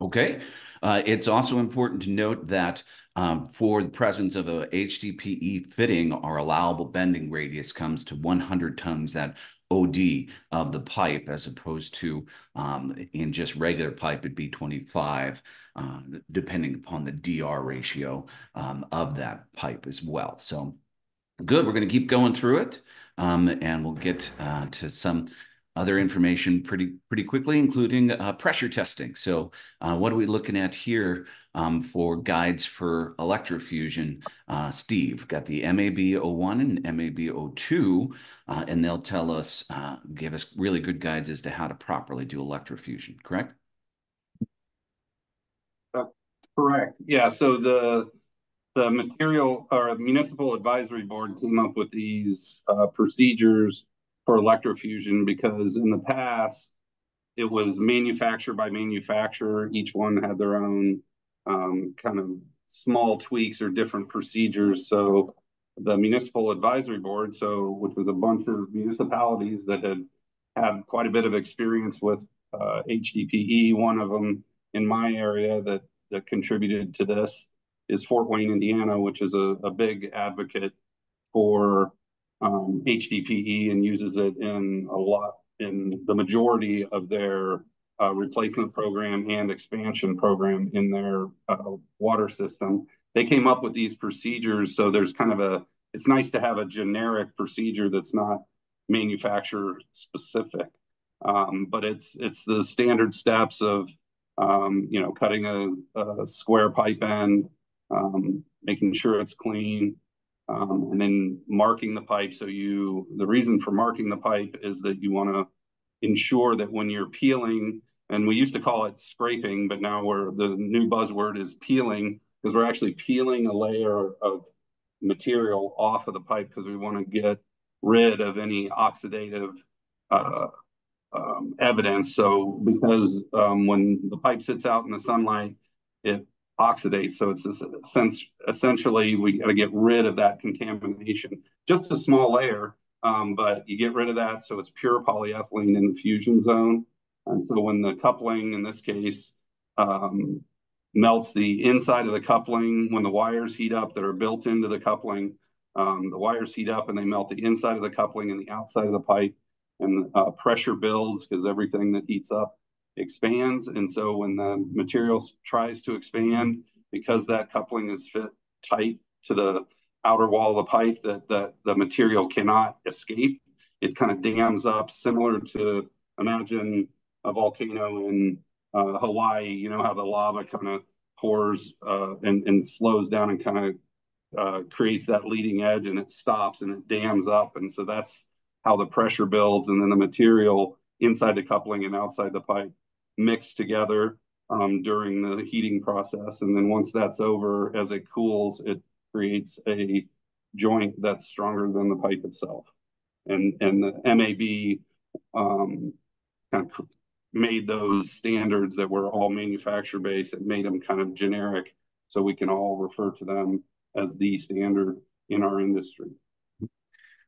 Okay. Uh, it's also important to note that um, for the presence of a HDPE fitting, our allowable bending radius comes to 100 tons that OD of the pipe as opposed to um, in just regular pipe, it'd be 25, uh, depending upon the DR ratio um, of that pipe as well. So good, we're going to keep going through it um, and we'll get uh, to some other information pretty pretty quickly, including uh, pressure testing. So uh, what are we looking at here um, for guides for electrofusion? Uh, Steve got the MAB01 and MAB02, uh, and they'll tell us, uh, give us really good guides as to how to properly do electrofusion, correct? correct. Yeah, so the the material or municipal advisory board came up with these uh, procedures for electrofusion because in the past it was manufacturer by manufacturer. Each one had their own um, kind of small tweaks or different procedures. So the municipal advisory board, so which was a bunch of municipalities that had had quite a bit of experience with uh, HDPE. One of them in my area that that contributed to this is Fort Wayne, Indiana, which is a, a big advocate for um, HDPE and uses it in a lot in the majority of their uh, replacement program and expansion program in their uh, water system. They came up with these procedures, so there's kind of a. It's nice to have a generic procedure that's not manufacturer specific, um, but it's it's the standard steps of um, you know cutting a, a square pipe end, um, making sure it's clean, um, and then marking the pipe. So you, the reason for marking the pipe is that you want to ensure that when you're peeling, and we used to call it scraping, but now we're the new buzzword is peeling because we're actually peeling a layer of material off of the pipe because we want to get rid of any oxidative uh, um, evidence. So because um, when the pipe sits out in the sunlight, it oxidates. So it's essentially we got to get rid of that contamination. Just a small layer, um, but you get rid of that. So it's pure polyethylene in the fusion zone. And so when the coupling, in this case, um, melts the inside of the coupling, when the wires heat up that are built into the coupling, um, the wires heat up and they melt the inside of the coupling and the outside of the pipe and uh, pressure builds because everything that heats up expands. And so when the material tries to expand, because that coupling is fit tight to the outer wall of the pipe, that, that the material cannot escape, it kind of dams up, similar to imagine a volcano in uh, Hawaii. You know how the lava kind of pours uh, and, and slows down and kind of uh, creates that leading edge and it stops and it dams up. And so that's how the pressure builds and then the material inside the coupling and outside the pipe mix together um, during the heating process. And then once that's over, as it cools, it creates a joint that's stronger than the pipe itself. And, and the MAB um, kind of made those standards that were all manufacturer based and made them kind of generic so we can all refer to them as the standard in our industry.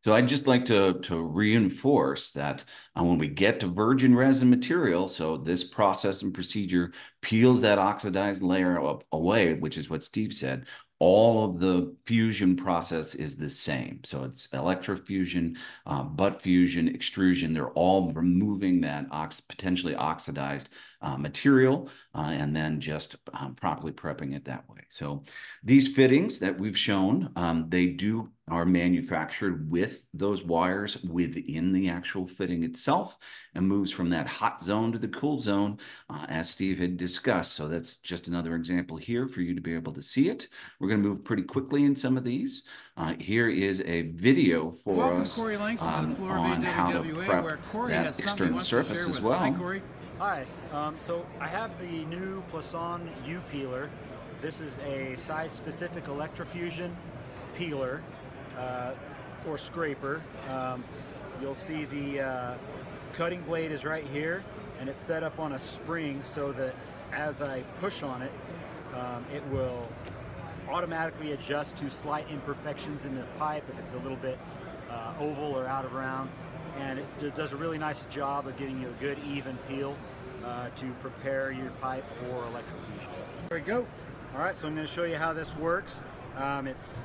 So I'd just like to, to reinforce that uh, when we get to virgin resin material, so this process and procedure peels that oxidized layer up, away, which is what Steve said, all of the fusion process is the same. So it's electrofusion, uh, butt fusion, extrusion. They're all removing that ox potentially oxidized uh, material uh, and then just um, properly prepping it that way. So these fittings that we've shown, um, they do are manufactured with those wires within the actual fitting itself and moves from that hot zone to the cool zone uh, as Steve had discussed. So that's just another example here for you to be able to see it. We're going to move pretty quickly in some of these. Uh, here is a video for Welcome, us Corey Langston um, to the floor on how to prep where Corey that has external surface as well. Hi. Hi, um, so I have the new Plasson U peeler. This is a size-specific electrofusion peeler uh, or scraper. Um, you'll see the uh, cutting blade is right here and it's set up on a spring so that as I push on it, um, it will automatically adjust to slight imperfections in the pipe if it's a little bit uh, oval or out of round. And it, does a really nice job of getting you a good even peel uh, to prepare your pipe for electrofusion. There we go. All right, so I'm going to show you how this works. Um, it's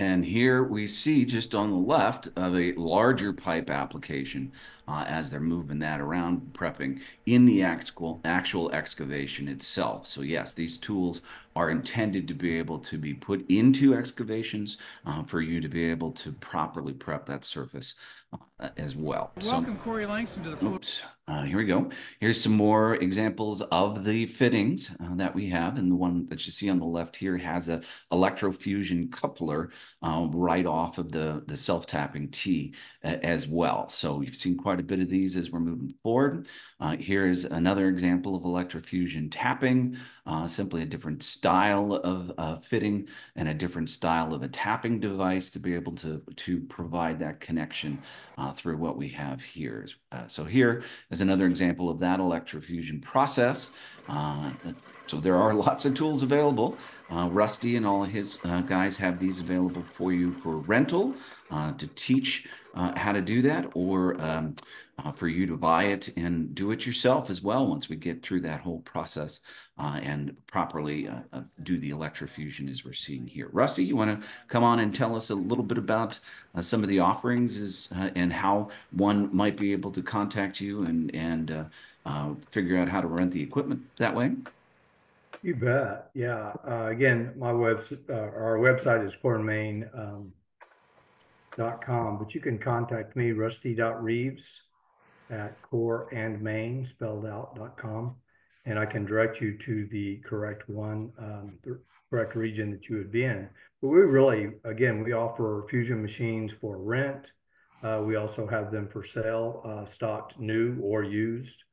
And here we see just on the left of a larger pipe application uh, as they're moving that around, prepping in the actual, actual excavation itself. So yes, these tools are intended to be able to be put into excavations uh, for you to be able to properly prep that surface uh, as well. Welcome, so, Corey Langston, to the floor. Oops. Uh, here we go. Here's some more examples of the fittings uh, that we have. And the one that you see on the left here has a electrofusion coupler uh, right off of the, the self-tapping T uh, as well. So you've seen quite a bit of these as we're moving forward. Uh, here is another example of electrofusion tapping, uh, simply a different style of fitting and a different style of a tapping device to be able to, to provide that connection through what we have here. so here is another example of that electrofusion process. So there are lots of tools available. Uh, Rusty and all of his uh, guys have these available for you for rental uh, to teach uh, how to do that or um, uh, for you to buy it and do it yourself as well once we get through that whole process uh, and properly do the electrofusion as we're seeing here. Rusty, you want to come on and tell us a little bit about some of the offerings is, and how one might be able to contact you and, and figure out how to rent the equipment that way? You bet. Yeah. again, my web, our website is coreandmain.com, um, but you can contact me, rusty.reeves at core and main spelled out.com and I can direct you to the correct one, um, the correct region that you would be in. But we really, again, we offer fusion machines for rent. Uh, we also have them for sale, uh, stocked new or used.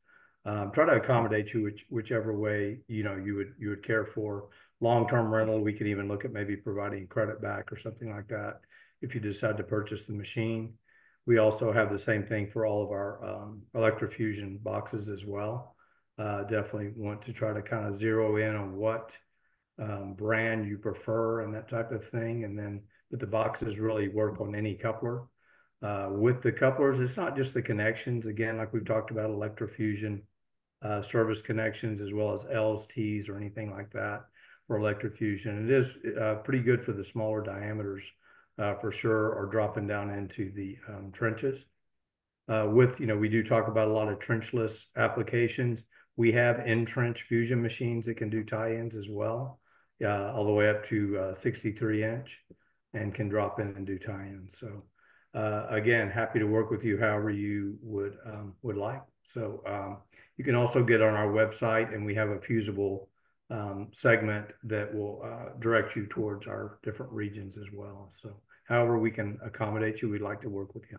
Um, try to accommodate you which, whichever way you know you would you would care for. Long-term rental, we could even look at maybe providing credit back or something like that if you decide to purchase the machine. We also have the same thing for all of our um, electrofusion boxes as well. Uh, definitely want to try to kind of zero in on what um, brand you prefer and that type of thing. And then, but the boxes really work on any coupler. Uh, with the couplers, it's not just the connections. Again, like we've talked about, electrofusion uh, service connections as well as L's, T's, or anything like that for electrofusion. It is uh, pretty good for the smaller diameters uh, for sure, or dropping down into the um, trenches. Uh, with, you know, we do talk about a lot of trenchless applications. We have in-trench fusion machines that can do tie-ins as well, uh, all the way up to uh, 63 inch and can drop in and do tie-ins. So again, happy to work with you however you would um, would like. So um, you can also get on our website and we have a fusible um, segment that will uh, direct you towards our different regions as well. So however we can accommodate you, we'd like to work with you.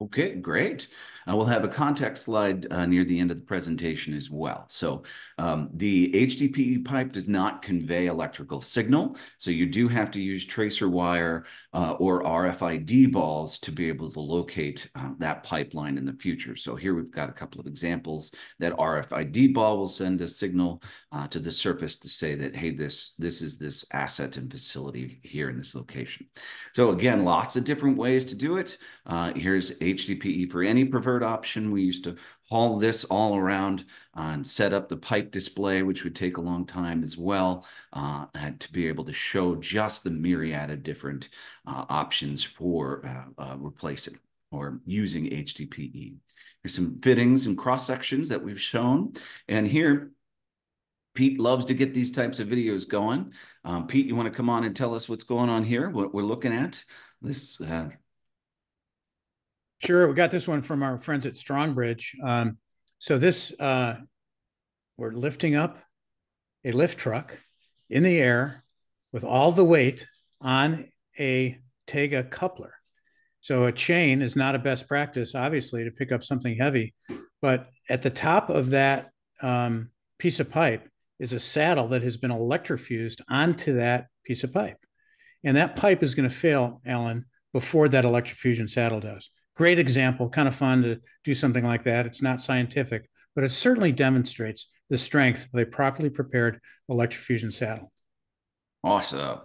Okay, great. Uh, we'll have a contact slide uh, near the end of the presentation as well. So um, the HDPE pipe does not convey electrical signal, so you do have to use tracer wire uh, or RFID balls to be able to locate uh, that pipeline in the future. So here we've got a couple of examples that RFID ball will send a signal uh, to the surface to say that, hey, this, this is this asset and facility here in this location. So again, lots of different ways to do it. Uh, here's HDPE for any preferred option. We used to haul this all around uh, and set up the pipe display, which would take a long time as well, uh, to be able to show just the myriad of different uh, options for uh, uh, replacing. or using HDPE. Here's some fittings and cross sections that we've shown. And here, Pete loves to get these types of videos going. Um, Pete, you want to come on and tell us what's going on here, what we're looking at? This. Uh... Sure, we got this one from our friends at Strongbridge. Um, so this, uh, we're lifting up a lift truck in the air with all the weight on a Tega coupler. So a chain is not a best practice, obviously, to pick up something heavy. But at the top of that um, piece of pipe is a saddle that has been electrofused onto that piece of pipe. And that pipe is going to fail, Alan, before that electrofusion saddle does. Great example, kind of fun to do something like that. It's not scientific, but it certainly demonstrates the strength of a properly prepared electrofusion saddle. Awesome.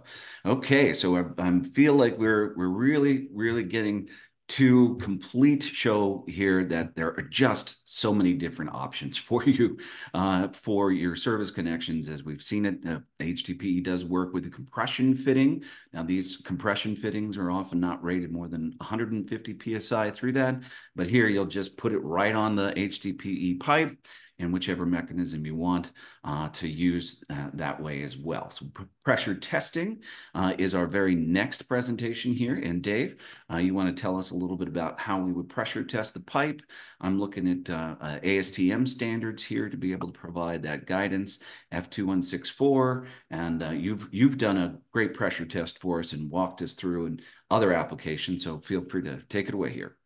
Okay, so I, I feel like we're we're really really getting to complete show here that there are just so many different options [laughs] for you uh, for your service connections as we've seen it. Uh, HDPE does work with the compression fitting. Now these compression fittings are often not rated more than 150 psi through that but here you'll just put it right on the HDPE pipe in whichever mechanism you want uh, to use uh, that way as well. So pressure testing uh, is our very next presentation here. And Dave, uh, you want to tell us a little bit about how we would pressure test the pipe. I'm looking at uh, ASTM standards here to be able to provide that guidance, F2164, and you've, you've done a great pressure test for us and walked us through and other applications. So feel free to take it away here.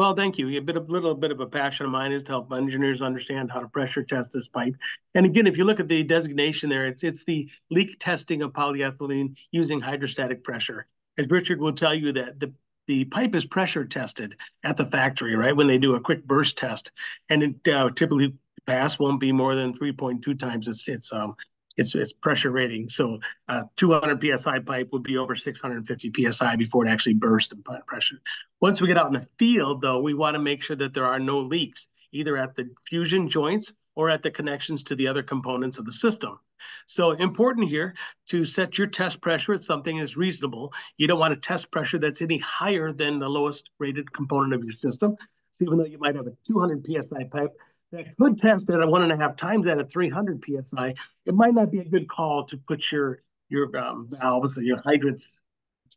Well, thank you. A bit a little bit of a passion of mine is to help engineers understand how to pressure test this pipe. And again, if you look at the designation there, it's it's the leak testing of polyethylene using hydrostatic pressure. As Richard will tell you that the the pipe is pressure tested at the factory, right? When they do a quick burst test, and it uh, typically pass won't be more than 3.2 times its its um its its pressure rating. So uh, 200 psi pipe would be over 650 psi before it actually bursts in pressure. Once we get out in the field, though, we want to make sure that there are no leaks, either at the fusion joints or at the connections to the other components of the system. So important here to set your test pressure at something that's reasonable. You don't want a test pressure that's any higher than the lowest rated component of your system. So even though you might have a 200 psi pipe, that could test at a one and a half times at a 300 psi, it might not be a good call to put your your um, valves or your hydrants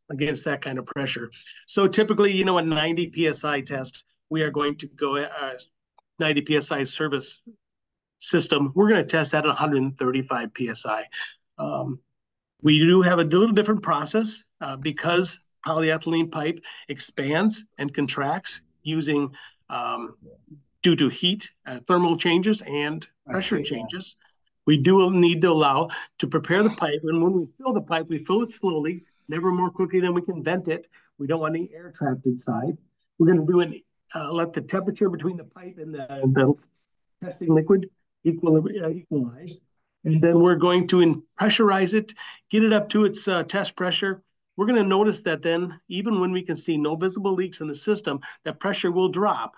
against that kind of pressure. So typically, you know, a 90 psi test, we are going to go uh, 90 psi service system. We're going to test at 135 psi. Um, we do have a little different process uh, because polyethylene pipe expands and contracts using um, due to heat, uh, thermal changes, and pressure changes. We do need to allow to prepare the pipe. And when we fill the pipe, we fill it slowly, never more quickly than we can vent it. We don't want any air trapped inside. We're going to do it, uh, let the temperature between the pipe and the, the testing liquid equal, uh, equalize. And then we're going to pressurize it, get it up to its uh, test pressure. We're going to notice that then, even when we can see no visible leaks in the system, that pressure will drop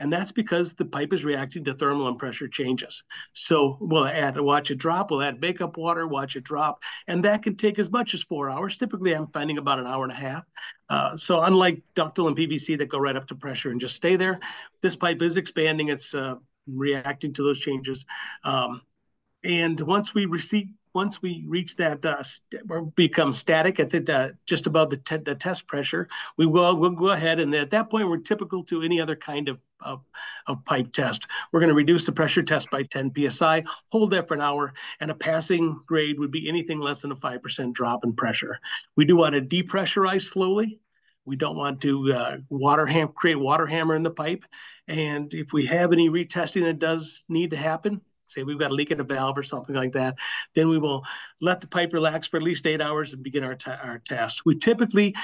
and that's because the pipe is reacting to thermal and pressure changes. So we'll add, watch it drop, we'll add makeup water, watch it drop, and that can take as much as four hours. Typically, I'm finding about an hour and a half. Uh, so unlike ductile and PVC that go right up to pressure and just stay there, this pipe is expanding. It's uh, reacting to those changes. Um, and once we receive once we reach that uh, st become static at the uh, just above the, te the test pressure, we will we'll go ahead and at that point we're typical to any other kind of of, of pipe test. We're going to reduce the pressure test by 10 psi, hold that for an hour, and a passing grade would be anything less than a 5% drop in pressure. We do want to depressurize slowly. We don't want to uh, water ham create water hammer in the pipe. And if we have any retesting that does need to happen, say we've got a leak in a valve or something like that, then we will let the pipe relax for at least eight hours and begin our, our test. We typically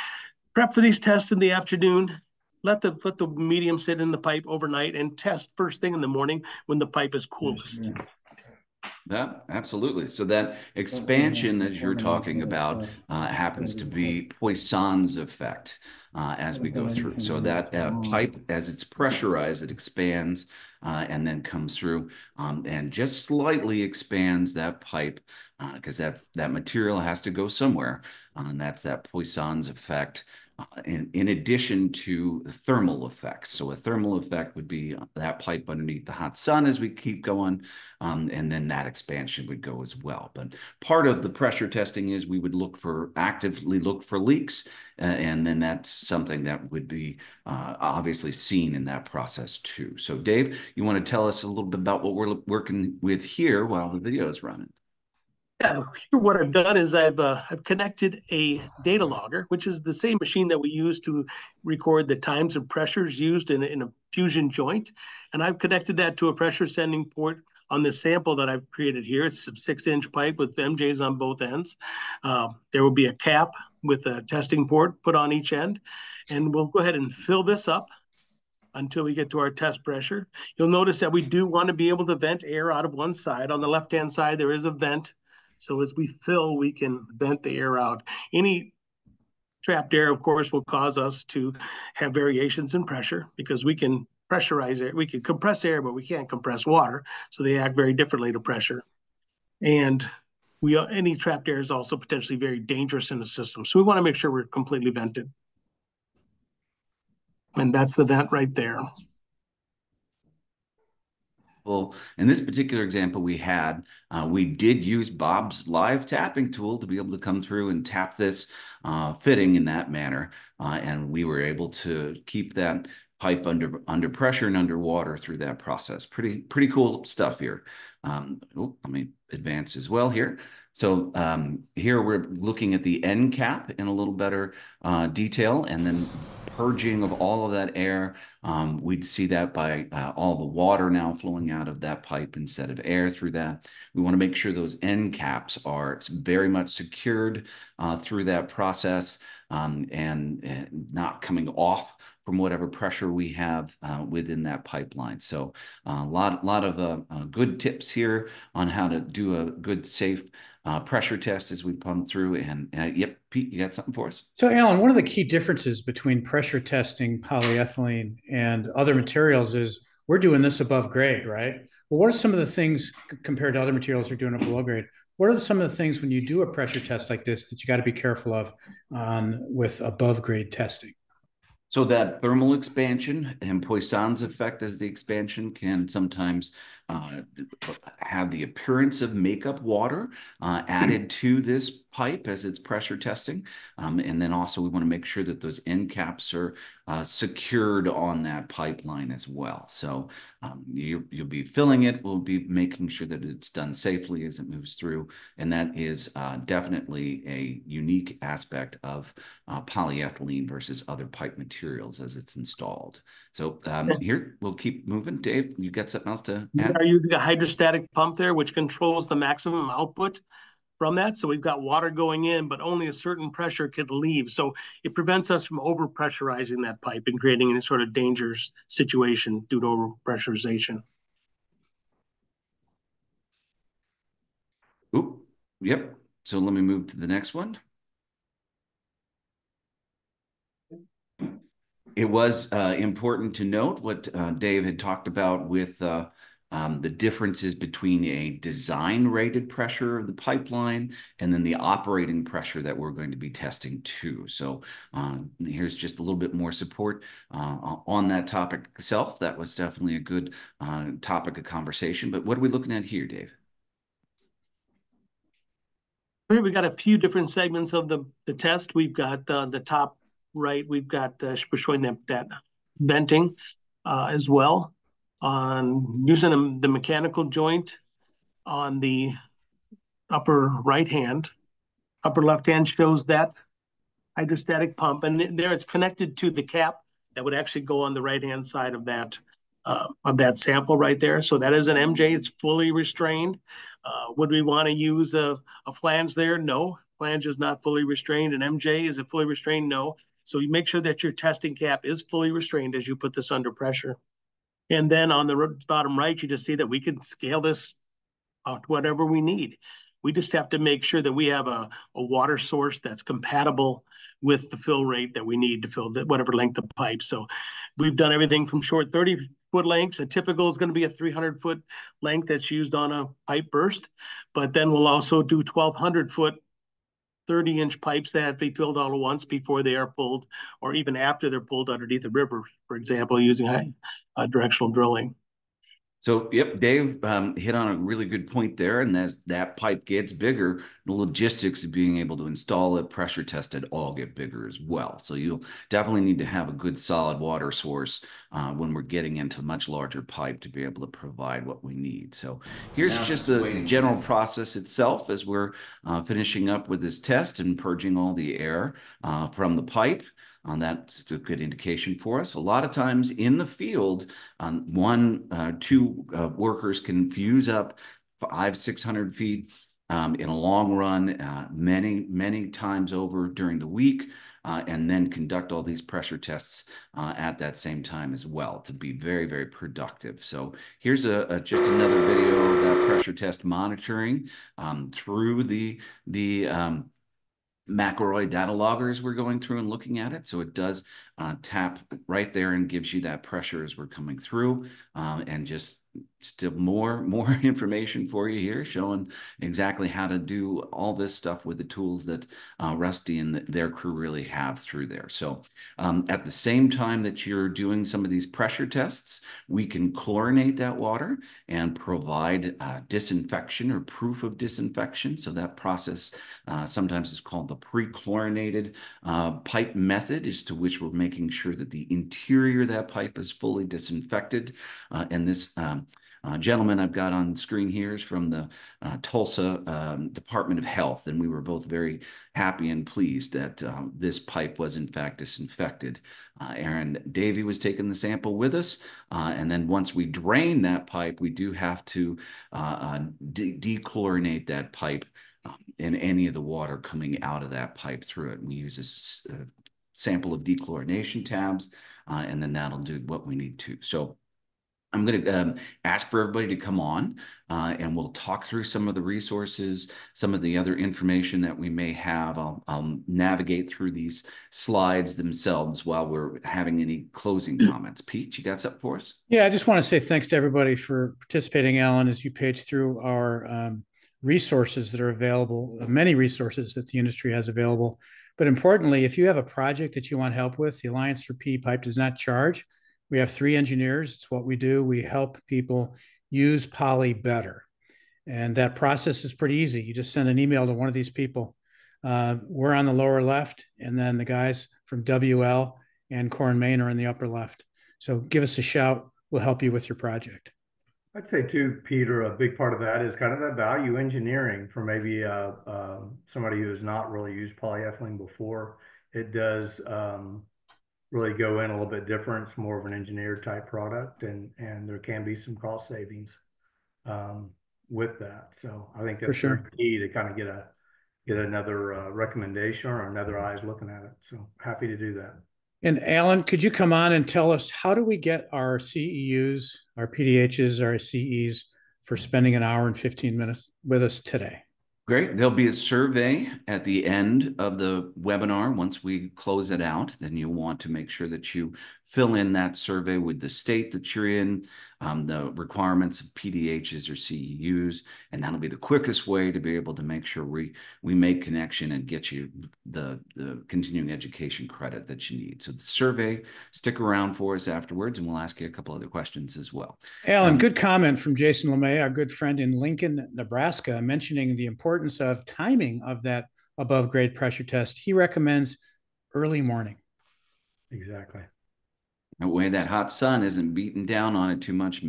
prep for these tests in the afternoon, let the let the medium sit in the pipe overnight and test first thing in the morning when the pipe is coolest. Mm-hmm. Yeah, absolutely. So that expansion that you're talking about uh, happens to be Poisson's effect uh, as we go through. So that uh, pipe, as it's pressurized, it expands uh, and then comes through um, and just slightly expands that pipe because uh, that that material has to go somewhere, uh, and that's that Poisson's effect. In, in addition to thermal effects. So a thermal effect would be that pipe underneath the hot sun as we keep going, um, and then that expansion would go as well. But part of the pressure testing is we would look for actively look for leaks, uh, and then that's something that would be uh, obviously seen in that process too. So Dave, you want to tell us a little bit about what we're working with here while the video is running? Yeah, [laughs] what I've done is I've uh, I've connected a data logger, which is the same machine that we use to record the times and pressures used in, in a fusion joint, and I've connected that to a pressure sending port on this sample that I've created here. It's a six-inch pipe with MJs on both ends. Uh, there will be a cap with a testing port put on each end, and we'll go ahead and fill this up until we get to our test pressure. You'll notice that we do want to be able to vent air out of one side. On the left-hand side, there is a vent so as we fill, we can vent the air out. Any trapped air, of course, will cause us to have variations in pressure because we can pressurize it. We can compress air, but we can't compress water. So they act very differently to pressure. And we any trapped air is also potentially very dangerous in the system. So we want to make sure we're completely vented. And that's the vent right there. Well, in this particular example we had, uh, we did use Bob's live tapping tool to be able to come through and tap this uh, fitting in that manner. Uh, and we were able to keep that pipe under under pressure and underwater through that process. Pretty pretty cool stuff here. Um, oh, let me advance as well here. So um, here we're looking at the end cap in a little better uh, detail and then purging of all of that air. Um, we'd see that by uh, all the water now flowing out of that pipe instead of air through that. We want to make sure those end caps are very much secured uh, through that process um, and, and, not coming off from whatever pressure we have uh, within that pipeline. So a uh, lot, lot of uh, uh, good tips here on how to do a good, safe uh, pressure test as we pump through. And uh, yep, Pete, you got something for us? So, Alan, one of the key differences between pressure testing polyethylene and other materials is we're doing this above grade, right? Well, what are some of the things compared to other materials you're doing it below grade? What are some of the things when you do a pressure test like this that you got to be careful of on with above grade testing? So that thermal expansion and Poisson's effect as the expansion can sometimes uh, have the appearance of makeup water uh, added to this pipe as it's pressure testing. Um, and then also we want to make sure that those end caps are uh, secured on that pipeline as well. So um, you, will be filling it. We'll be making sure that it's done safely as it moves through. And that is uh, definitely a unique aspect of uh, polyethylene versus other pipe materials as it's installed. So um, here, we'll keep moving. Dave, you got something else to add? Are using a hydrostatic pump there, which controls the maximum output from that. So we've got water going in, but only a certain pressure can leave. So it prevents us from over pressurizing that pipe and creating any sort of dangerous situation due to over pressurization. Oop, yep. So let me move to the next one. It was uh, important to note what uh, Dave had talked about with uh, um, the differences between a design rated pressure of the pipeline and then the operating pressure that we're going to be testing too. So uh, here's just a little bit more support uh, on that topic itself. That was definitely a good uh, topic of conversation. But what are we looking at here, Dave? We've got a few different segments of the, the test. We've got uh, the top right, we've got uh, we're showing that, that venting uh, as well on using the mechanical joint on the upper right hand. Upper left hand shows that hydrostatic pump, and there it's connected to the cap that would actually go on the right hand side of that uh, of that sample right there. So that is an MJ. It's fully restrained. Uh, would we want to use a, a flange there? No. Flange is not fully restrained. An MJ is it fully restrained? No. So you make sure that your testing cap is fully restrained as you put this under pressure. And then on the bottom right, you just see that we can scale this out whatever we need. We just have to make sure that we have a, a water source that's compatible with the fill rate that we need to fill the, whatever length of pipe. So we've done everything from short 30 foot lengths. A typical is going to be a 300 foot length that's used on a pipe burst, but then we'll also do 1200 foot 30 inch pipes that have to be filled all at once before they are pulled, or even after they're pulled underneath the river, for example, using high, uh, directional drilling. So, yep, Dave um, hit on a really good point there. And as that pipe gets bigger, the logistics of being able to install it, pressure test it, all get bigger as well. So, you'll definitely need to have a good solid water source uh, when we're getting into much larger pipe to be able to provide what we need. So, here's now just the general process itself as we're uh, finishing up with this test and purging all the air uh, from the pipe. Um, that's a good indication for us. A lot of times in the field, um, one, uh, two uh, workers can fuse up five, 600 feet um, in a long run, uh, many, many times over during the week. Uh, and then conduct all these pressure tests uh, at that same time as well to be very, very productive. So here's a, a just another video of that pressure test monitoring um, through the the um, McElroy data loggers we're going through and looking at it. So it does uh, tap right there and gives you that pressure as we're coming through um, and just still more more [laughs] information for you here showing exactly how to do all this stuff with the tools that uh, Rusty and the, their crew really have through there. So um, at the same time that you're doing some of these pressure tests, we can chlorinate that water and provide uh, disinfection or proof of disinfection. So that process uh, sometimes is called the pre-chlorinated uh, pipe method as to which we're making sure that the interior of that pipe is fully disinfected. Uh, and this um, uh, gentleman I've got on screen here is from the uh, Tulsa um, Department of Health, and we were both very happy and pleased that um, this pipe was in fact disinfected. Uh, Aaron Davey was taking the sample with us, uh, and then once we drain that pipe, we do have to uh, uh, de dechlorinate that pipe um, and any of the water coming out of that pipe through it. We use a sample of dechlorination tabs, and then that'll do what we need to. So I'm going to um, ask for everybody to come on uh, and we'll talk through some of the resources, some of the other information that we may have. I'll, I'll navigate through these slides themselves while we're having any closing mm. comments. Pete, you got something for us? Yeah, I just want to say thanks to everybody for participating, Alan, as you page through our um, resources that are available, uh, many resources that the industry has available. But importantly, if you have a project that you want help with, the Alliance for PE Pipe does not charge. We have three engineers. It's what we do. We help people use Poly better. And that process is pretty easy. You just send an email to one of these people. Uh, we're on the lower left, and then the guys from WL and Core & Main are in the upper left. So give us a shout. We'll help you with your project. I'd say too, Peter, a big part of that is kind of that value engineering for maybe uh, uh, somebody who has not really used polyethylene before. It does um, really go in a little bit different. It's more of an engineered type product, and and there can be some cost savings um, with that. So I think that's sure. key to kind of get a get another uh, recommendation or another eyes looking at it. So happy to do that. And Alan, could you come on and tell us how do we get our CEUs, our PDHs, our CEs for spending an hour and 15 minutes with us today? Great. There'll be a survey at the end of the webinar. Once we close it out, then you want to make sure that you fill in that survey with the state that you're in, um, the requirements of PDHs or CEUs, and that'll be the quickest way to be able to make sure we we make connection and get you the the continuing education credit that you need. So the survey, stick around for us afterwards, and we'll ask you a couple other questions as well. Alan, um, good comment from Jason LeMay, our good friend in Lincoln, Nebraska, mentioning the importance of timing of that above grade pressure test. He recommends early morning. Exactly. That way that hot sun isn't beating down on it too much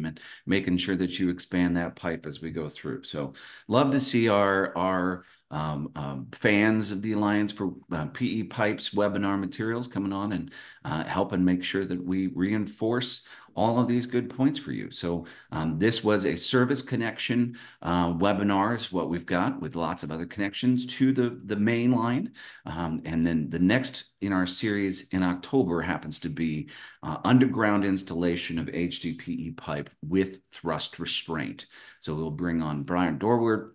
making sure that you expand that pipe as we go through. So love to see our, our um, um, fans of the Alliance for uh, PE Pipes webinar materials coming on and uh, helping make sure that we reinforce all of these good points for you. So um, this was a service connection uh, webinar is what we've got with lots of other connections to the, the main line. Um, and then the next in our series in October happens to be uh, underground installation of HDPE pipe with thrust restraint. So we'll bring on Brian Dorward,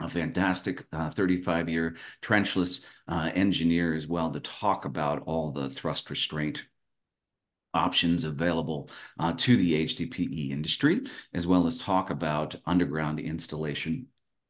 a fantastic 35-year uh, trenchless uh, engineer as well to talk about all the thrust restraint options available uh, to the HDPE industry, as well as talk about underground installation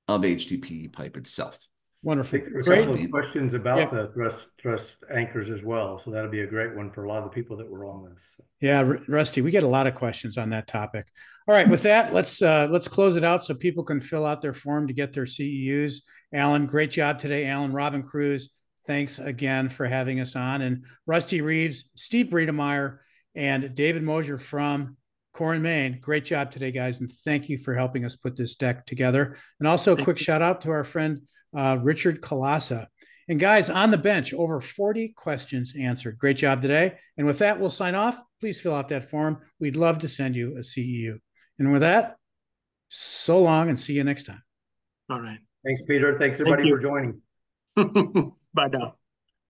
of HDPE pipe itself. I Wonderful. think there were a Great. couple of questions about Yeah. the thrust thrust anchors as well, so that'll be a great one for a lot of the people that were on this. Yeah, Rusty, we get a lot of questions on that topic. All right, with that, let's uh, let's close it out so people can fill out their form to get their CEUs. Alan, great job today, Alan. Robin Cruz, thanks again for having us on, and Rusty Reeves, Steve Breedemeyer, and David Mosier from Core & Main. Great job today, guys, and thank you for helping us put this deck together. And also, a quick shout out to our friend uh, Richard Kalasa. And guys, on the bench, over 40 questions answered. Great job today. And with that, we'll sign off. Please fill out that form. We'd love to send you a CEU. And with that, so long and see you next time. All right. Thanks, Peter. Thanks, everybody, you. for joining. [laughs] Bye now.